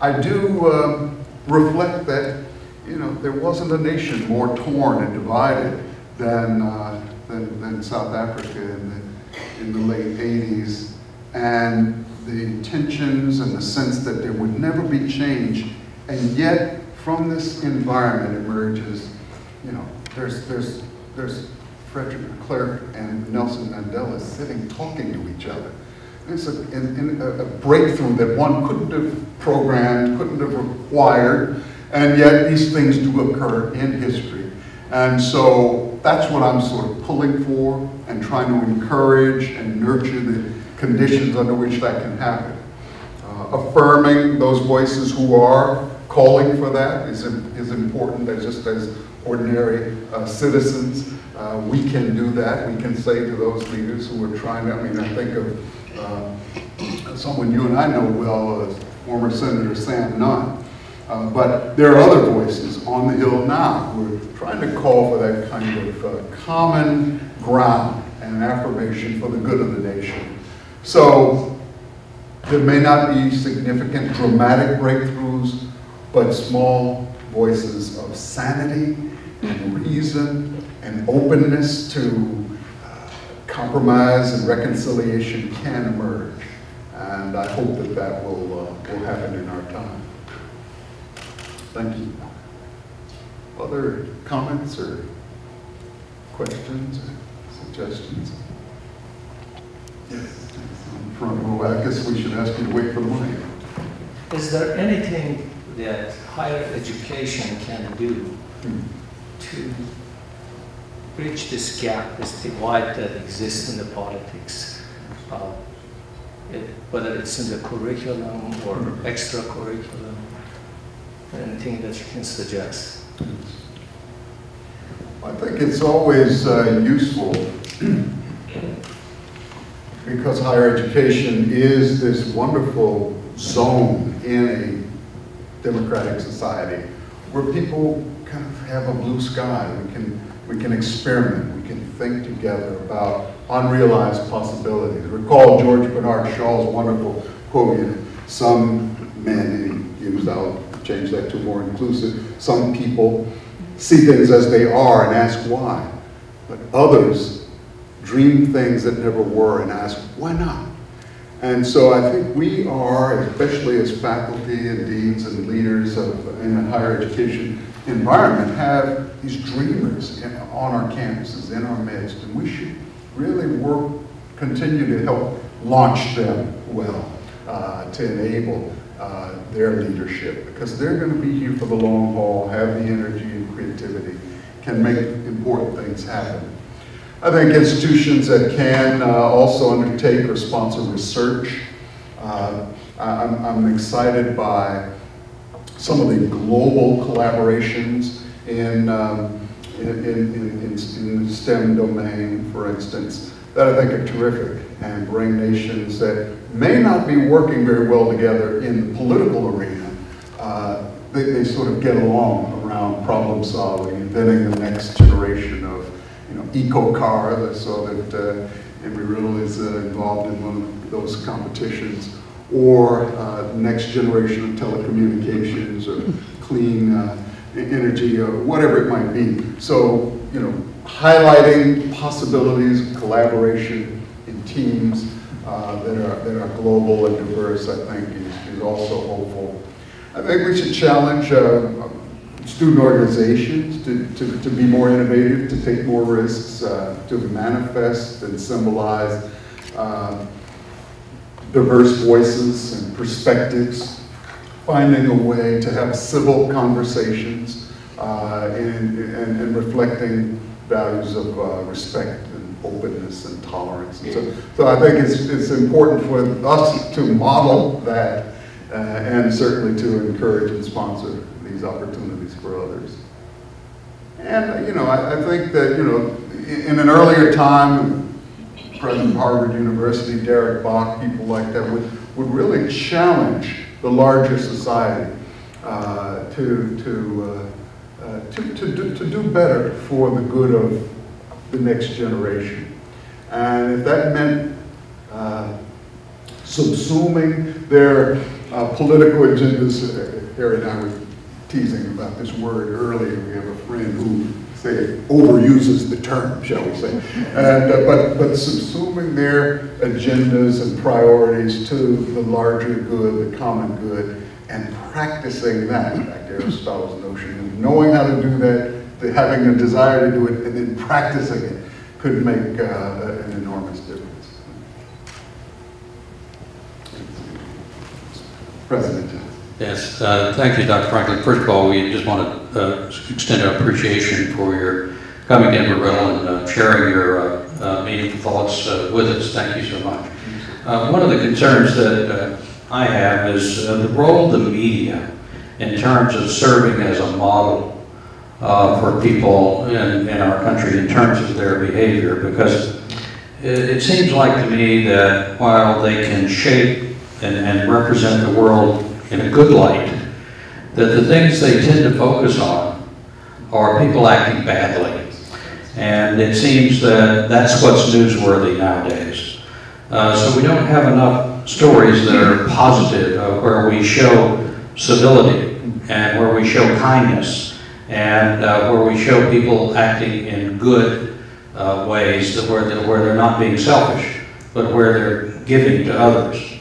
Speaker 2: I do um, reflect that, you know, there wasn't a nation more torn and divided than, uh, than, than South Africa in the, in the late 80s. And the tensions and the sense that there would never be change. And yet, from this environment emerges, you know, there's, there's, there's Frederick Klerk and Nelson Mandela sitting talking to each other. It's a, in, in a breakthrough that one couldn't have programmed, couldn't have required, and yet these things do occur in history. And so that's what I'm sort of pulling for and trying to encourage and nurture the conditions under which that can happen. Uh, affirming those voices who are calling for that is, is important as just as ordinary uh, citizens. Uh, we can do that. We can say to those leaders who are trying to, I mean, I think of uh, someone you and I know well, uh, former Senator Sam Nunn. Uh, but there are other voices on the Hill now who are trying to call for that kind of uh, common ground and affirmation for the good of the nation. So there may not be significant dramatic breakthroughs, but small voices of sanity and reason and openness to uh, compromise and reconciliation can emerge. And I hope that that will, uh, will happen in our time. Thank you. Other comments or questions or suggestions? Yes. Front row, I guess we should ask you to wait for the mic.
Speaker 3: Is there anything that higher education can do
Speaker 2: Hmm.
Speaker 3: to bridge this gap, this divide that exists in the politics? Uh, it- Whether it's in the curriculum or extra curriculum, anything that you can suggest?
Speaker 2: I think it's always uh, useful because higher education is this wonderful zone in a democratic society where people kind of have a blue sky. We can, we can experiment, we can think together about unrealized possibilities. Recall George Bernard Shaw's wonderful quote, some men, and he used, I'll change that to more inclusive, some people see things as they are and ask why. But others dream things that never were and ask, why not? And so I think we are, especially as faculty and deans and leaders of, in higher education environment, have these dreamers in, on our campuses, in our midst, and we should really work, continue to help launch them well, uh, to enable uh, their leadership because they're going to be here for the long haul, have the energy and creativity, can make important things happen. I think institutions that can uh, also undertake or sponsor research. Uh, I'm, I'm excited by some of the global collaborations in, um, in, in, in, the STEM domain, for instance, that I think are terrific and bring nations that may not be working very well together in the political arena. Uh, they, they sort of get along around problem solving, inventing the next generation of, you know, eco car, so that uh, Embry-Riddle is uh, involved in one of those competitions, or uh, next generation of telecommunications or clean uh, energy or whatever it might be. So, you know, highlighting possibilities collaboration in teams uh, that are, that are global and diverse, I think, is, is also hopeful. I think we should challenge uh, student organizations to, to, to be more innovative, to take more risks, uh, to manifest and symbolize uh, diverse voices and perspectives, finding a way to have civil conversations uh, and, and, and reflecting values of uh, respect and openness and tolerance. And so, so I think it's, it's important for us to model that uh, and certainly to encourage and sponsor these opportunities for others. And, you know, I, I think that, you know, in, in an earlier time, President of Harvard University, Derek Bok, people like that would, would really challenge the larger society uh, to, to, uh, uh, to, to, do, to do better for the good of the next generation. And if that meant uh, subsuming their uh, political agendas, uh, Harry and I were teasing about this word earlier. We have a friend who say overuses the term, shall we say, and, uh, but but subsuming their agendas and priorities to the larger good, the common good, and practicing that, like Aristotle's notion of knowing how to do that, having a desire to do it, and then practicing it could make uh, an enormous difference. President
Speaker 4: Yes, uh, thank you, Dr. Franklin. First of all, we just want to uh, extend our appreciation for your coming to Embry-Riddle and uh, sharing your uh, uh, meaningful thoughts with us. Thank you so much. One of the concerns that I have is the role of the media in terms of serving as a model uh, for people in in our country in terms of their behavior, because it it seems like to me that while they can shape and and represent the world in a good light, that the things they tend to focus on are people acting badly. And it seems that that's what's newsworthy nowadays. Uh, so we don't have enough stories that are positive, uh, where we show civility and where we show kindness and uh, where we show people acting in good uh, ways, that where, they're, where they're not being selfish, but where they're giving to others.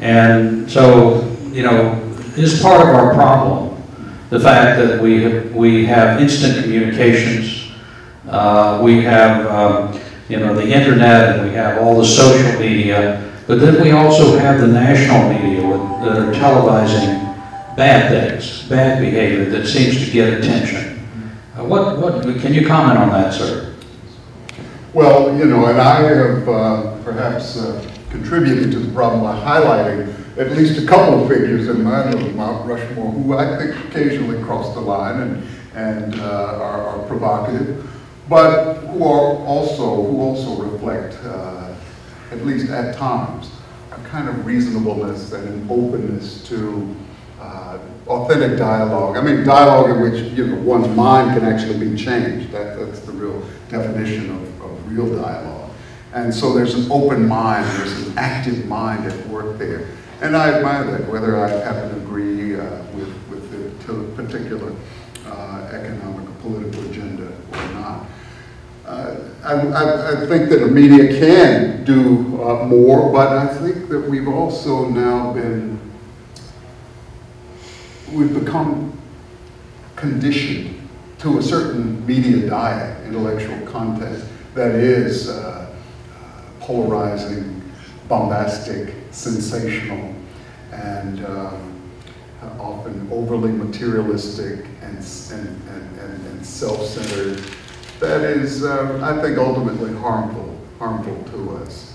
Speaker 4: And so, you know, is part of our problem, the fact that we have, we have instant communications, uh, we have, um, you know, the internet, and we have all the social media, but then we also have the national media that are televising bad things, bad behavior that seems to get attention. Uh, what, what, can you comment on that, sir?
Speaker 2: Well, you know, and I have uh, perhaps uh, contributed to the problem by highlighting at least a couple of figures in my little Mount Rushmore who I think occasionally cross the line and, and uh, are, are provocative, but who are also, who also reflect, uh, at least at times, a kind of reasonableness and an openness to uh, authentic dialogue. I mean, dialogue in which you know one's mind can actually be changed. That, that's the real definition of, of real dialogue. And so there's an open mind, there's an active mind at work there. And I admire that, whether I happen to agree uh, with, with the to- particular uh, economic or political agenda or not. Uh, I, I, I think that the media can do uh, more, but I think that we've also now been we've become conditioned to a certain media diet, intellectual content that is uh, uh, polarizing, bombastic, sensational, and um, often overly materialistic and, and, and, and- self-centered that is, uh, I think, ultimately harmful, harmful to us.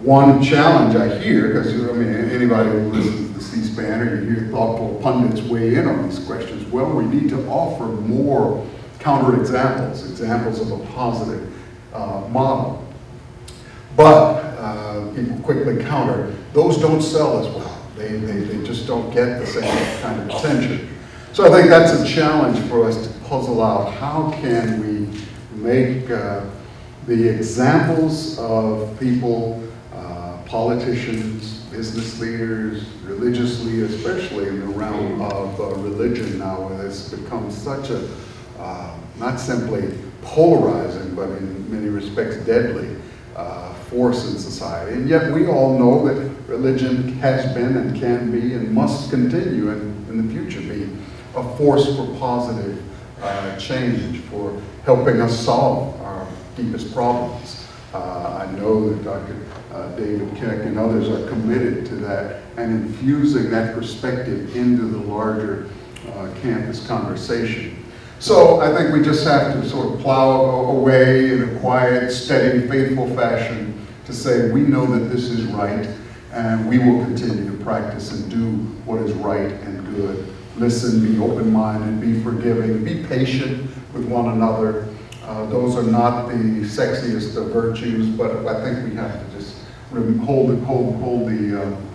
Speaker 2: One challenge I hear, because, I mean, anybody who listens to the C-SPAN or you hear thoughtful pundits weigh in on these questions, well, we need to offer more counterexamples, examples examples of a positive uh, model. But uh, people quickly counter, those don't sell as well. They, they, they just don't get the same kind of attention. So I think that's a challenge for us to puzzle out. How can we make uh, the examples of people, uh, politicians, business leaders, religious leaders, especially in the realm of uh, religion now, where it's become such a, uh, not simply polarizing, but in many respects deadly uh, force in society. And yet we all know that religion has been and can be and must continue and in the future be a force for positive uh, change, for helping us solve our deepest problems. Uh, I know that Dr. uh, David Keck and others are committed to that and infusing that perspective into the larger uh, campus conversation. So I think we just have to sort of plow away in a quiet, steady, faithful fashion to say, we know that this is right, and we will continue to practice and do what is right and good. Listen, be open-minded, be forgiving, be patient with one another. Uh, Those are not the sexiest of virtues, but I think we have to just hold, hold, hold the, um,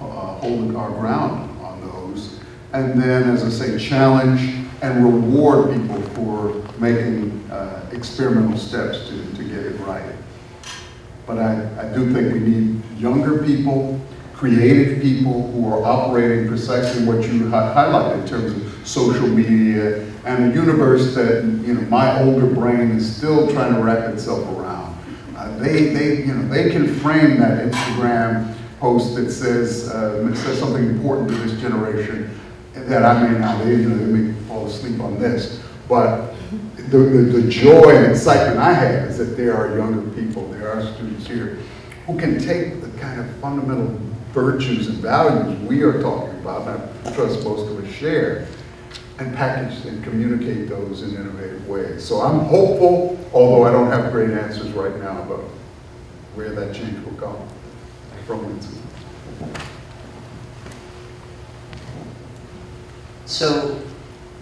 Speaker 2: uh, hold our ground on those. And then, as I say, challenge and reward people for making uh, experimental steps to, to get it right. But I, I do think we need younger people, creative people who are operating precisely what you hi- highlighted in terms of social media and a universe that, you know, my older brain is still trying to wrap itself around. Uh, they, they, you know, they can frame that Instagram post that says, uh, that says something important to this generation that I may not, you know, they may fall asleep on this. But the, the, the joy and excitement I have is that there are younger people, there are students here who can take the kind of fundamental virtues and values we are talking about, and I trust most of us share, and package and communicate those in innovative ways. So I'm hopeful, although I don't have great answers right now about where that change will come from.
Speaker 5: So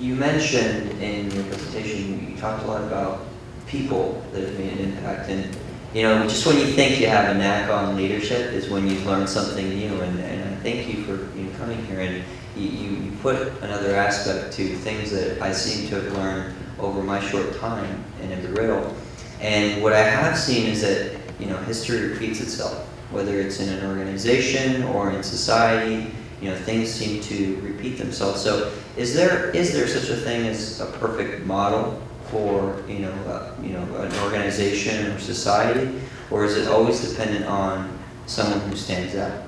Speaker 5: you mentioned in your presentation, you talked a lot about people that have made an impact. And, you know, just when you think you have a knack on leadership is when you've learned something new. And, and I thank you for you know, coming here. And you, you, put another aspect to things that I seem to have learned over my short time in Embry-Riddle. And what I have seen is that, you know, history repeats itself, whether it's in an organization or in society, you know, things seem to repeat themselves. So is there, is there such a thing as a perfect model for, you know, uh, you know, an organization or society? Or is it always dependent on someone who stands out?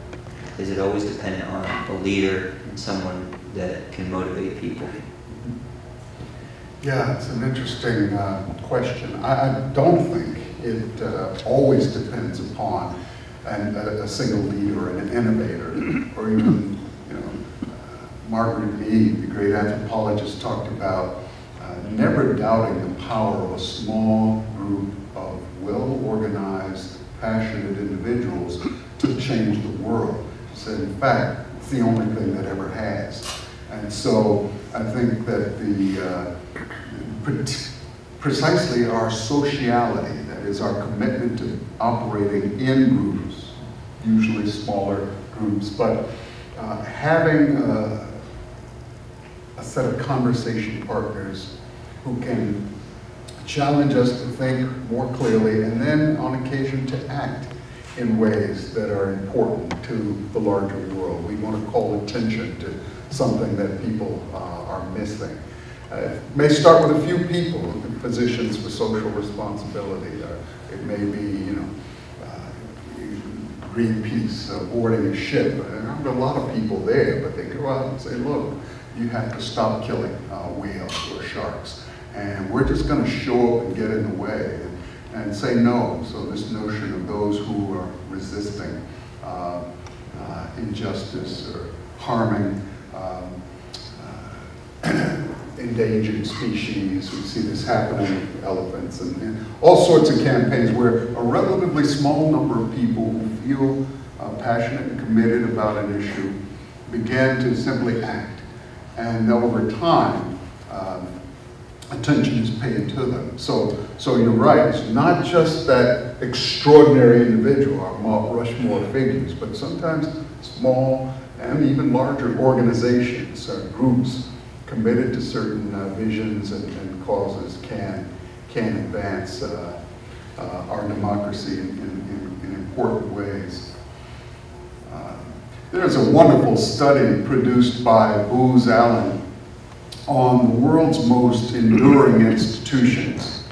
Speaker 5: Is it always dependent on a leader and someone that can motivate people?
Speaker 2: Yeah, it's an interesting uh, question. I, I don't think it uh, always depends upon an, a, a single leader an innovator, or even, you know, Margaret Mead, the great anthropologist, talked about uh, never doubting the power of a small group of well-organized, passionate individuals to change the world. She said, in fact, it's the only thing that ever has. And so I think that the, uh, pre- precisely our sociality, is our commitment to operating in groups, usually smaller groups, but uh, having a, a set of conversation partners who can challenge us to think more clearly and then on occasion to act in ways that are important to the larger world. We want to call attention to something that people uh, are missing. Uh, It may start with a few people in positions for social responsibility. or It may be, you know, uh, Greenpeace uh, boarding a ship. There aren't a lot of people there, but they go out and say, look, you have to stop killing uh, whales or sharks. And we're just going to show up and get in the way and, and say no. So this notion of those who are resisting uh, uh, injustice or harming um, uh, endangered species. We see this happening with elephants and, and all sorts of campaigns where a relatively small number of people who feel uh, passionate and committed about an issue begin to simply act. And over time, um, attention is paid to them. So, so you're right, it's not just that extraordinary individual, our Mount Rushmore figures, but sometimes small and even larger organizations, uh, groups committed to certain uh, visions and, and causes can, can advance uh, uh, our democracy in, in, in important ways. Uh, There's a wonderful study produced by Booz Allen on the world's most enduring institutions.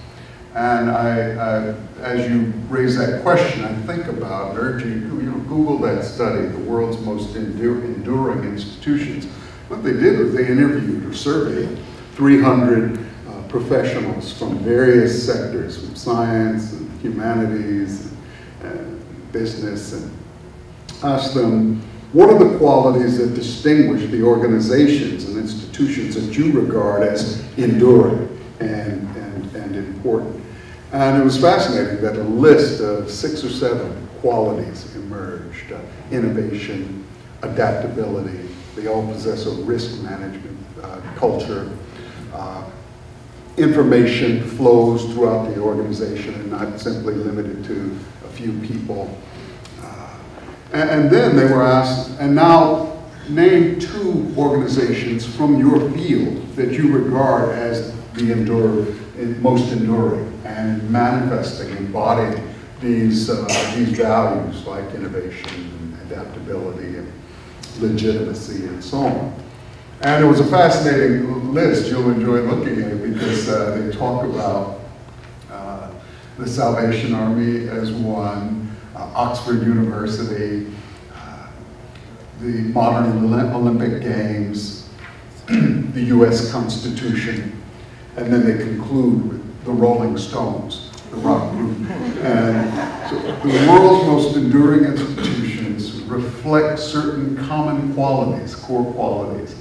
Speaker 2: And I, I, as you raise that question, I think about, urge you, you know, Google that study, the world's most endur- enduring institutions. What they did was they interviewed or surveyed 300 uh, professionals from various sectors, from science and humanities and, and business, and asked them, what are the qualities that distinguish the organizations and institutions that you regard as enduring and, and, and important? And it was fascinating that a list of six or seven qualities emerged. Uh, innovation, adaptability, they all possess a risk management uh, culture. Uh, information flows throughout the organization and not simply limited to a few people. Uh, and, and then they were asked, and now name two organizations from your field that you regard as the endure, most enduring and manifesting, embodying these, uh, these values like innovation and adaptability and legitimacy and so on. And it was a fascinating list. You'll enjoy looking at it because uh, they talk about uh, the Salvation Army as one, uh, Oxford University, uh, the modern Olympic Games, the US Constitution, and then they conclude with the Rolling Stones, the rock group. And so the world's most enduring institutions reflect certain common qualities, core qualities.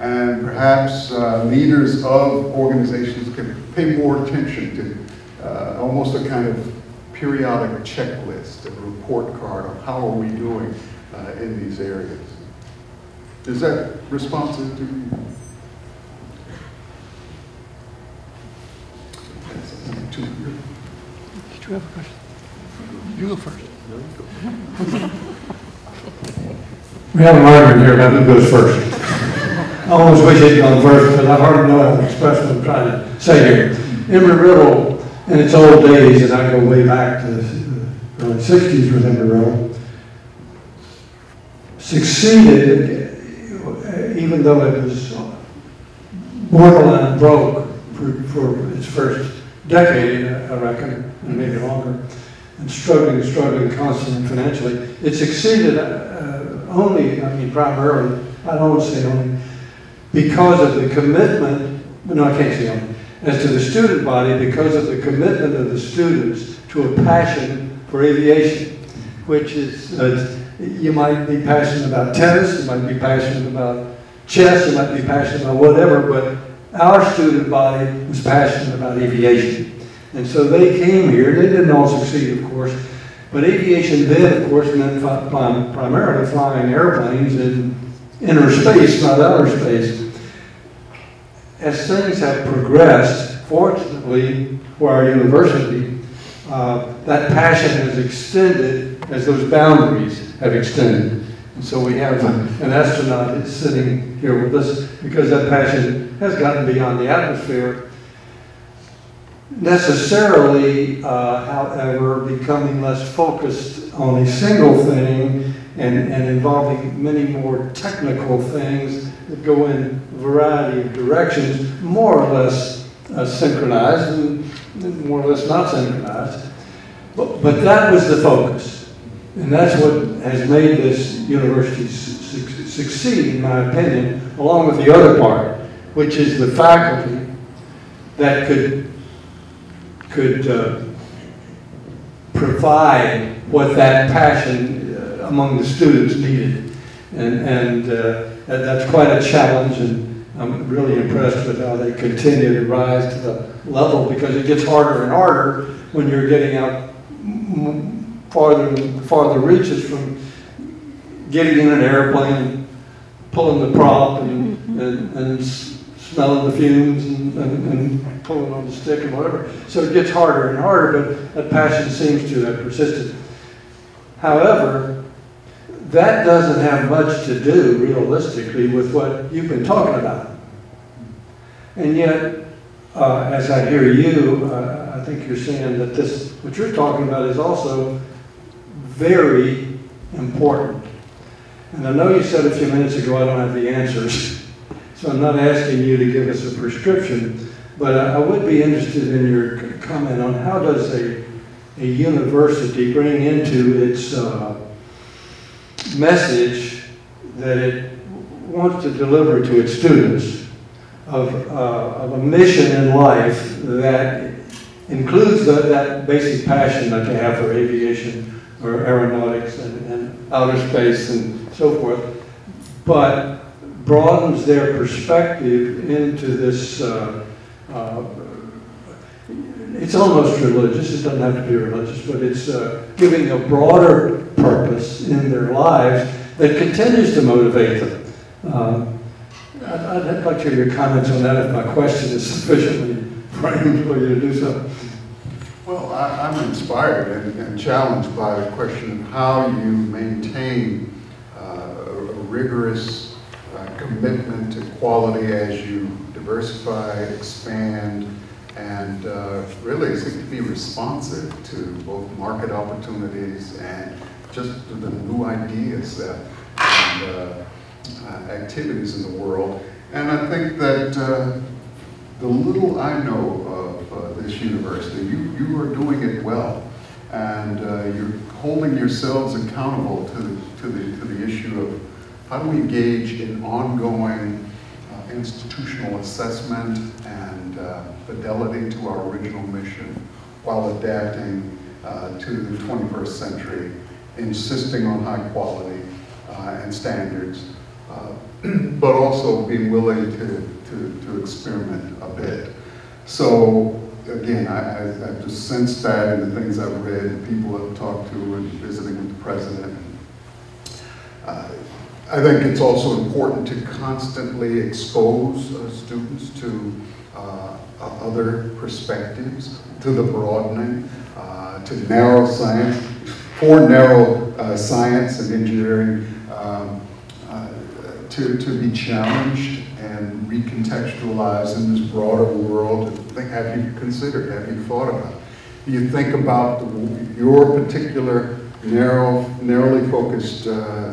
Speaker 2: And perhaps uh, leaders of organizations can pay more attention to uh, almost a kind of periodic checklist, a report card on how are we doing uh, in these areas. Is that responsive to you? To you.
Speaker 1: Did you have a question? You go first.
Speaker 6: We have an argument here about who goes first. I almost wish he'd gone first, but I hardly know how to express what I'm trying to say here. Embry-Riddle, in its old days, and I go way back to the early sixties with Embry-Riddle, succeeded, uh, even though it was borderline broke for, for its first decade, I reckon, and maybe longer, and struggling, struggling constantly financially. It succeeded uh, only, I mean, primarily, I don't say only, because of the commitment, no, I can't say only, as to the student body, because of the commitment of the students to a passion for aviation, which is, uh, you might be passionate about tennis, you might be passionate about chess, you might be passionate about whatever, but our student body was passionate about aviation. And so they came here, they didn't all succeed, of course, but aviation then, of course, meant primarily flying airplanes in inner space, not outer space. As things have progressed, fortunately for our university, uh, that passion has extended as those boundaries have extended. And so we have an astronaut sitting here with us because that passion has gotten beyond the atmosphere. Necessarily, uh, however, becoming less focused on a single thing and, and involving many more technical things that go in a variety of directions, more or less uh, synchronized and more or less not synchronized. But, but that was the focus. And that's what has made this university su- succeed, in my opinion, along with the other part, which is the faculty that could, could uh, provide what that passion uh, among the students needed. And, and uh, that- that's quite a challenge, and I'm really impressed with how they continue to rise to the level, because it gets harder and harder when you're getting out farther and farther reaches from getting in an airplane, pulling the prop and, and, and s- smelling the fumes and, and, and pulling on the stick and whatever. So it gets harder and harder, but that passion seems to have persisted. However, that doesn't have much to do realistically with what you've been talking about. And yet, uh, as I hear you, uh, I think you're saying that this, what you're talking about is also very important. And I know you said a few minutes ago, I don't have the answers, so I'm not asking you to give us a prescription, but I I would be interested in your comment on how does a, a university bring into its uh, message that it wants to deliver to its students of, uh, of a mission in life that includes the, that basic passion that they have for aviation or aeronautics and, and outer space and so forth, but broadens their perspective into this, uh, uh, it's almost religious, it doesn't have to be religious, but it's uh, giving a broader purpose in their lives that continues to motivate them. Um, I'd, I'd like to hear your comments on that if my question is sufficiently framed for you to do so.
Speaker 2: Well, I, I'm inspired and, and challenged by the question of how you maintain uh, a rigorous commitment to quality as you diversify, expand, and uh, really be responsive to both market opportunities and just the new ideas that, and uh, uh, activities in the world. And I think that uh, the little I know of uh, this university, you, you are doing it well. And you're holding yourselves accountable to, to, the, to the issue of how do we engage in ongoing uh, institutional assessment and uh, fidelity to our original mission while adapting uh, to the 21st century, insisting on high quality uh, and standards, uh, but also being willing to, to, to experiment a bit. So again, I, I've just sensed that in the things I've read and people I've talked to and visiting with the president. Uh, I think it's also important to constantly expose uh, students to uh, other perspectives, to the broadening, uh, to narrow science, for narrow uh, science and engineering, um, uh, to, to be challenged and recontextualized in this broader world. Think, have you considered, have you thought about? Do you think about the- your particular narrow, narrowly focused uh,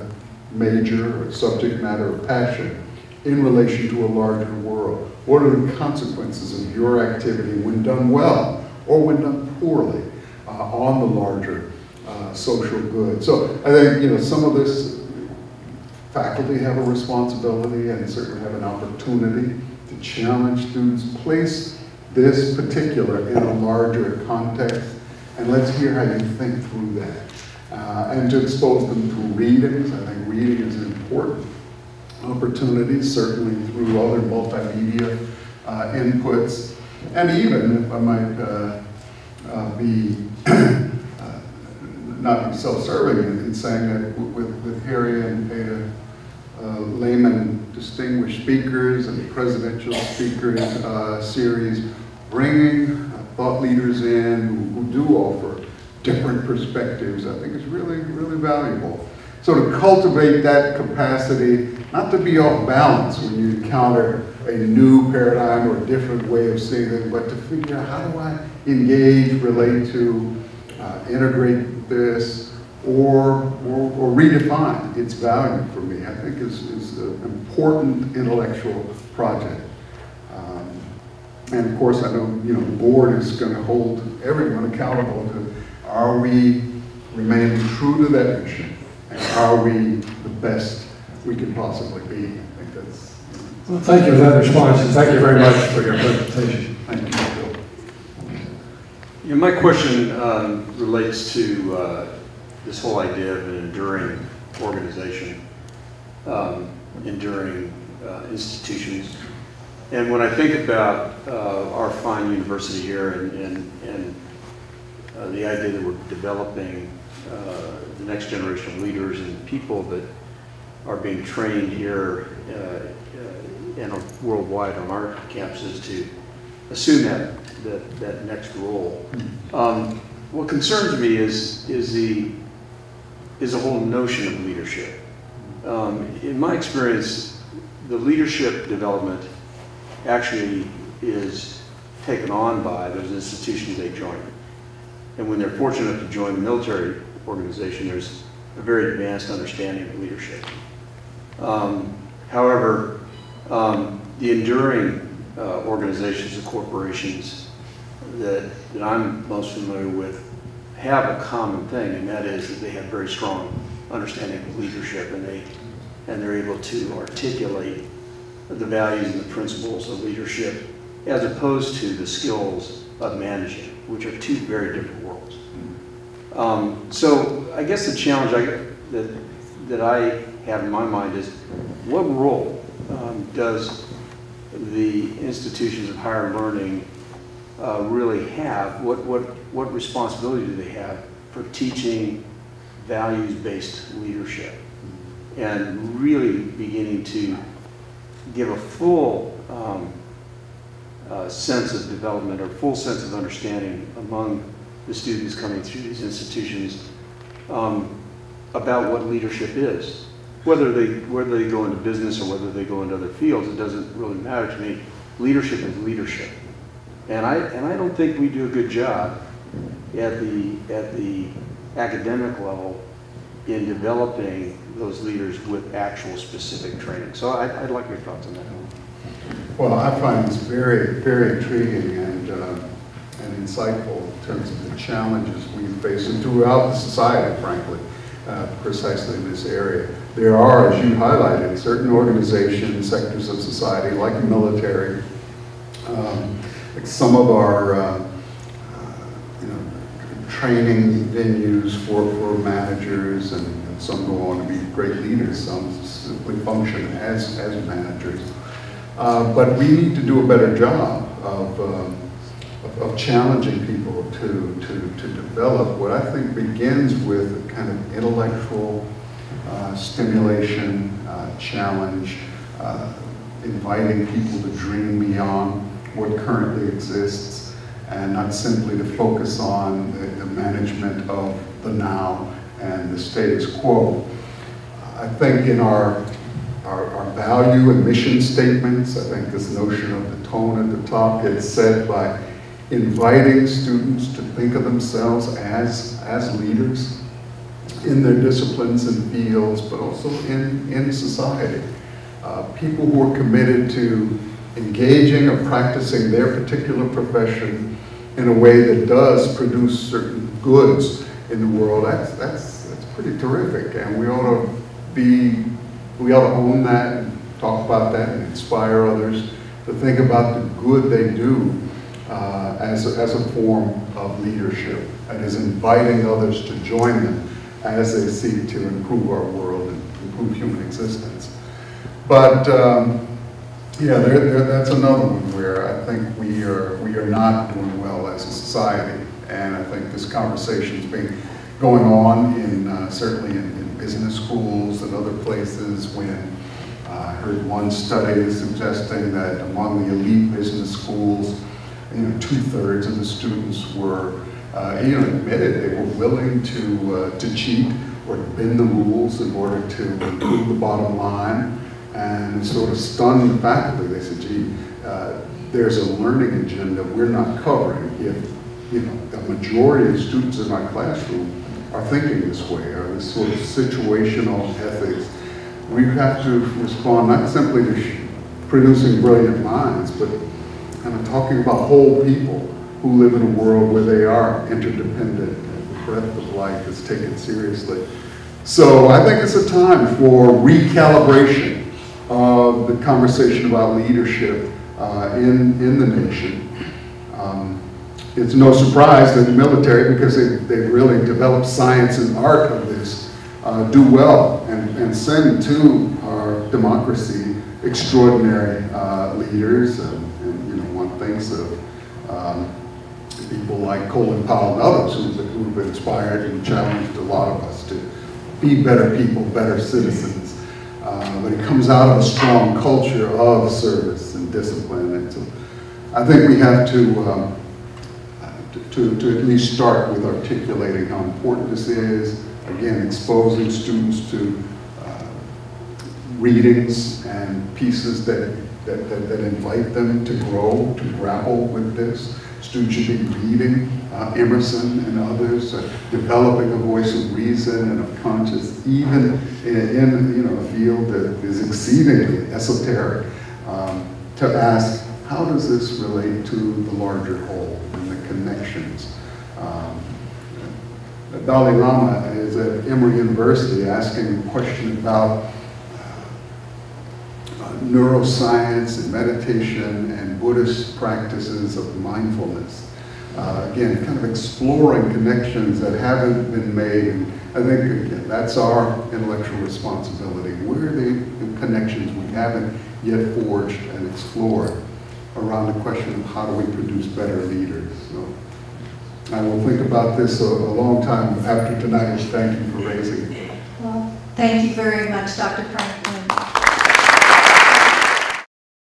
Speaker 2: major or subject matter of passion in relation to a larger world? What are the consequences of your activity when done well or when done poorly uh, on the larger uh, social good? So I think, you know, some of this faculty have a responsibility and certainly have an opportunity to challenge students, place this particular in a larger context, and let's hear how you think through that. Uh, and to expose them to readings, I think reading is an important opportunity, certainly through other multimedia uh, inputs, and even, if I might uh, uh, be uh, not self-serving in, in saying that with, with Harry and Ada uh, Lamon distinguished speakers and presidential speakers uh, series, bringing uh, thought leaders in who, who do offer different perspectives, I think is really, really valuable. So to cultivate that capacity, not to be off balance when you encounter a new paradigm or a different way of seeing things, but to figure out how do I engage, relate to, uh, integrate this, or, or, or redefine its value for me, I think is, is an important intellectual project. Um, And of course, I know, you know, the board is going to hold everyone accountable to, are we remaining true to that mission? And are we the best we can possibly be? I think that's,
Speaker 6: Well, thank you for that response, and thank you very much for your presentation.
Speaker 2: thank you, Bill.
Speaker 7: Yeah, my question um, relates to uh, this whole idea of an enduring organization. Um, enduring uh, institutions. And when I think about uh, our fine university here and, and, and uh, the idea that we're developing uh, the next generation of leaders and people that are being trained here uh, uh, and worldwide on our campuses to assume that, that, that next role. Um, what concerns me is, is the, is the whole notion of leadership. Um, in my experience, the leadership development actually is taken on by those institutions they join. And when they're fortunate to join the military organization, there's a very advanced understanding of leadership. Um, however, um, the enduring uh, organizations and corporations that, that I'm most familiar with have a common thing, and that is that they have very strong understanding of leadership, and they and they're able to articulate the values and the principles of leadership as opposed to the skills of managing, which are two very different. Um, so I guess the challenge I, that, that I have in my mind is what role um, does the institutions of higher learning uh, really have? What, what, what responsibility do they have for teaching values-based leadership and really beginning to give a full um, uh, sense of development or full sense of understanding among the students coming through these institutions um, about what leadership is. Whether they, whether they go into business or whether they go into other fields, it doesn't really matter to me. Leadership is leadership. And I, and I don't think we do a good job at the, at the academic level in developing those leaders with actual specific training. So I'd, I'd like your thoughts on that.
Speaker 2: Well, I find this very, very intriguing and insightful in terms of the challenges we face and throughout the society, frankly, uh, precisely in this area. There are, as you highlighted, certain organizations, sectors of society, like the military, um, like some of our, uh, uh, you know, training venues for, for managers, and, and some go on to be great leaders, some simply function as, as managers. Uh, but we need to do a better job of, um, of, challenging people to, to, to develop what I think begins with a kind of intellectual uh, stimulation, uh, challenge, uh, inviting people to dream beyond what currently exists and not simply to focus on the, the management of the now and the status quo. I think in our our, our value and mission statements. I think this notion of the tone at the top gets set by inviting students to think of themselves as, as leaders in their disciplines and fields, but also in, in society. Uh, people who are committed to engaging or practicing their particular profession in a way that does produce certain goods in the world, that's, that's, that's pretty terrific. And we ought to be we ought to own that and talk about that and inspire others to think about the good they do uh, as, a, as a form of leadership and is inviting others to join them as they seek to improve our world and improve human existence. But um, yeah, there, that's another one where I think we are, we are not doing well as a society. And I think this conversation's been going on in, uh, certainly in, in business schools and other places when uh, I heard one study suggesting that among the elite business schools, you know, two-thirds of the students were, uh, you know, admitted they were willing to, uh, to cheat or bend the rules in order to improve the bottom line. And sort of stunned the faculty. They said, gee, uh, there's a learning agenda we're not covering if, you know, the majority of students in my classroom are thinking this way, or this sort of situational ethics. We have to respond not simply to producing brilliant minds, but kind of talking about whole people who live in a world where they are interdependent and the breadth of life is taken seriously. So I think it's a time for recalibration of the conversation about leadership uh, in, in the nation. Um, it's no surprise that the military, because they, they've really developed science and art of this, uh, do well and, and send to our democracy, extraordinary uh, leaders, and, thinks of um, people like Colin Powell and others who've, who've inspired and challenged a lot of us to be better people, better citizens. Uh, but it comes out of a strong culture of service and discipline. And so I think we have to, um, to, to at least start with articulating how important this is. Again, exposing students to uh, readings and pieces that, that, that, that invite them to grow, to grapple with this. Students should be reading uh, Emerson and others, uh, developing a voice of reason and of conscience, even in, in you know, a field that is exceedingly esoteric, um, to ask, how does this relate to the larger whole and the connections? Um, the Dalai Lama is at Emory University asking a question about neuroscience and meditation and Buddhist practices of mindfulness. Uh, again, kind of exploring connections that haven't been made. And I think again, that's our intellectual responsibility. Where are the connections we haven't yet forged and explored around the question of how do we produce better leaders? So I will think about this a, a long time after tonight. Thank you for raising it.
Speaker 8: Well, thank you very much, Dr. Franklin.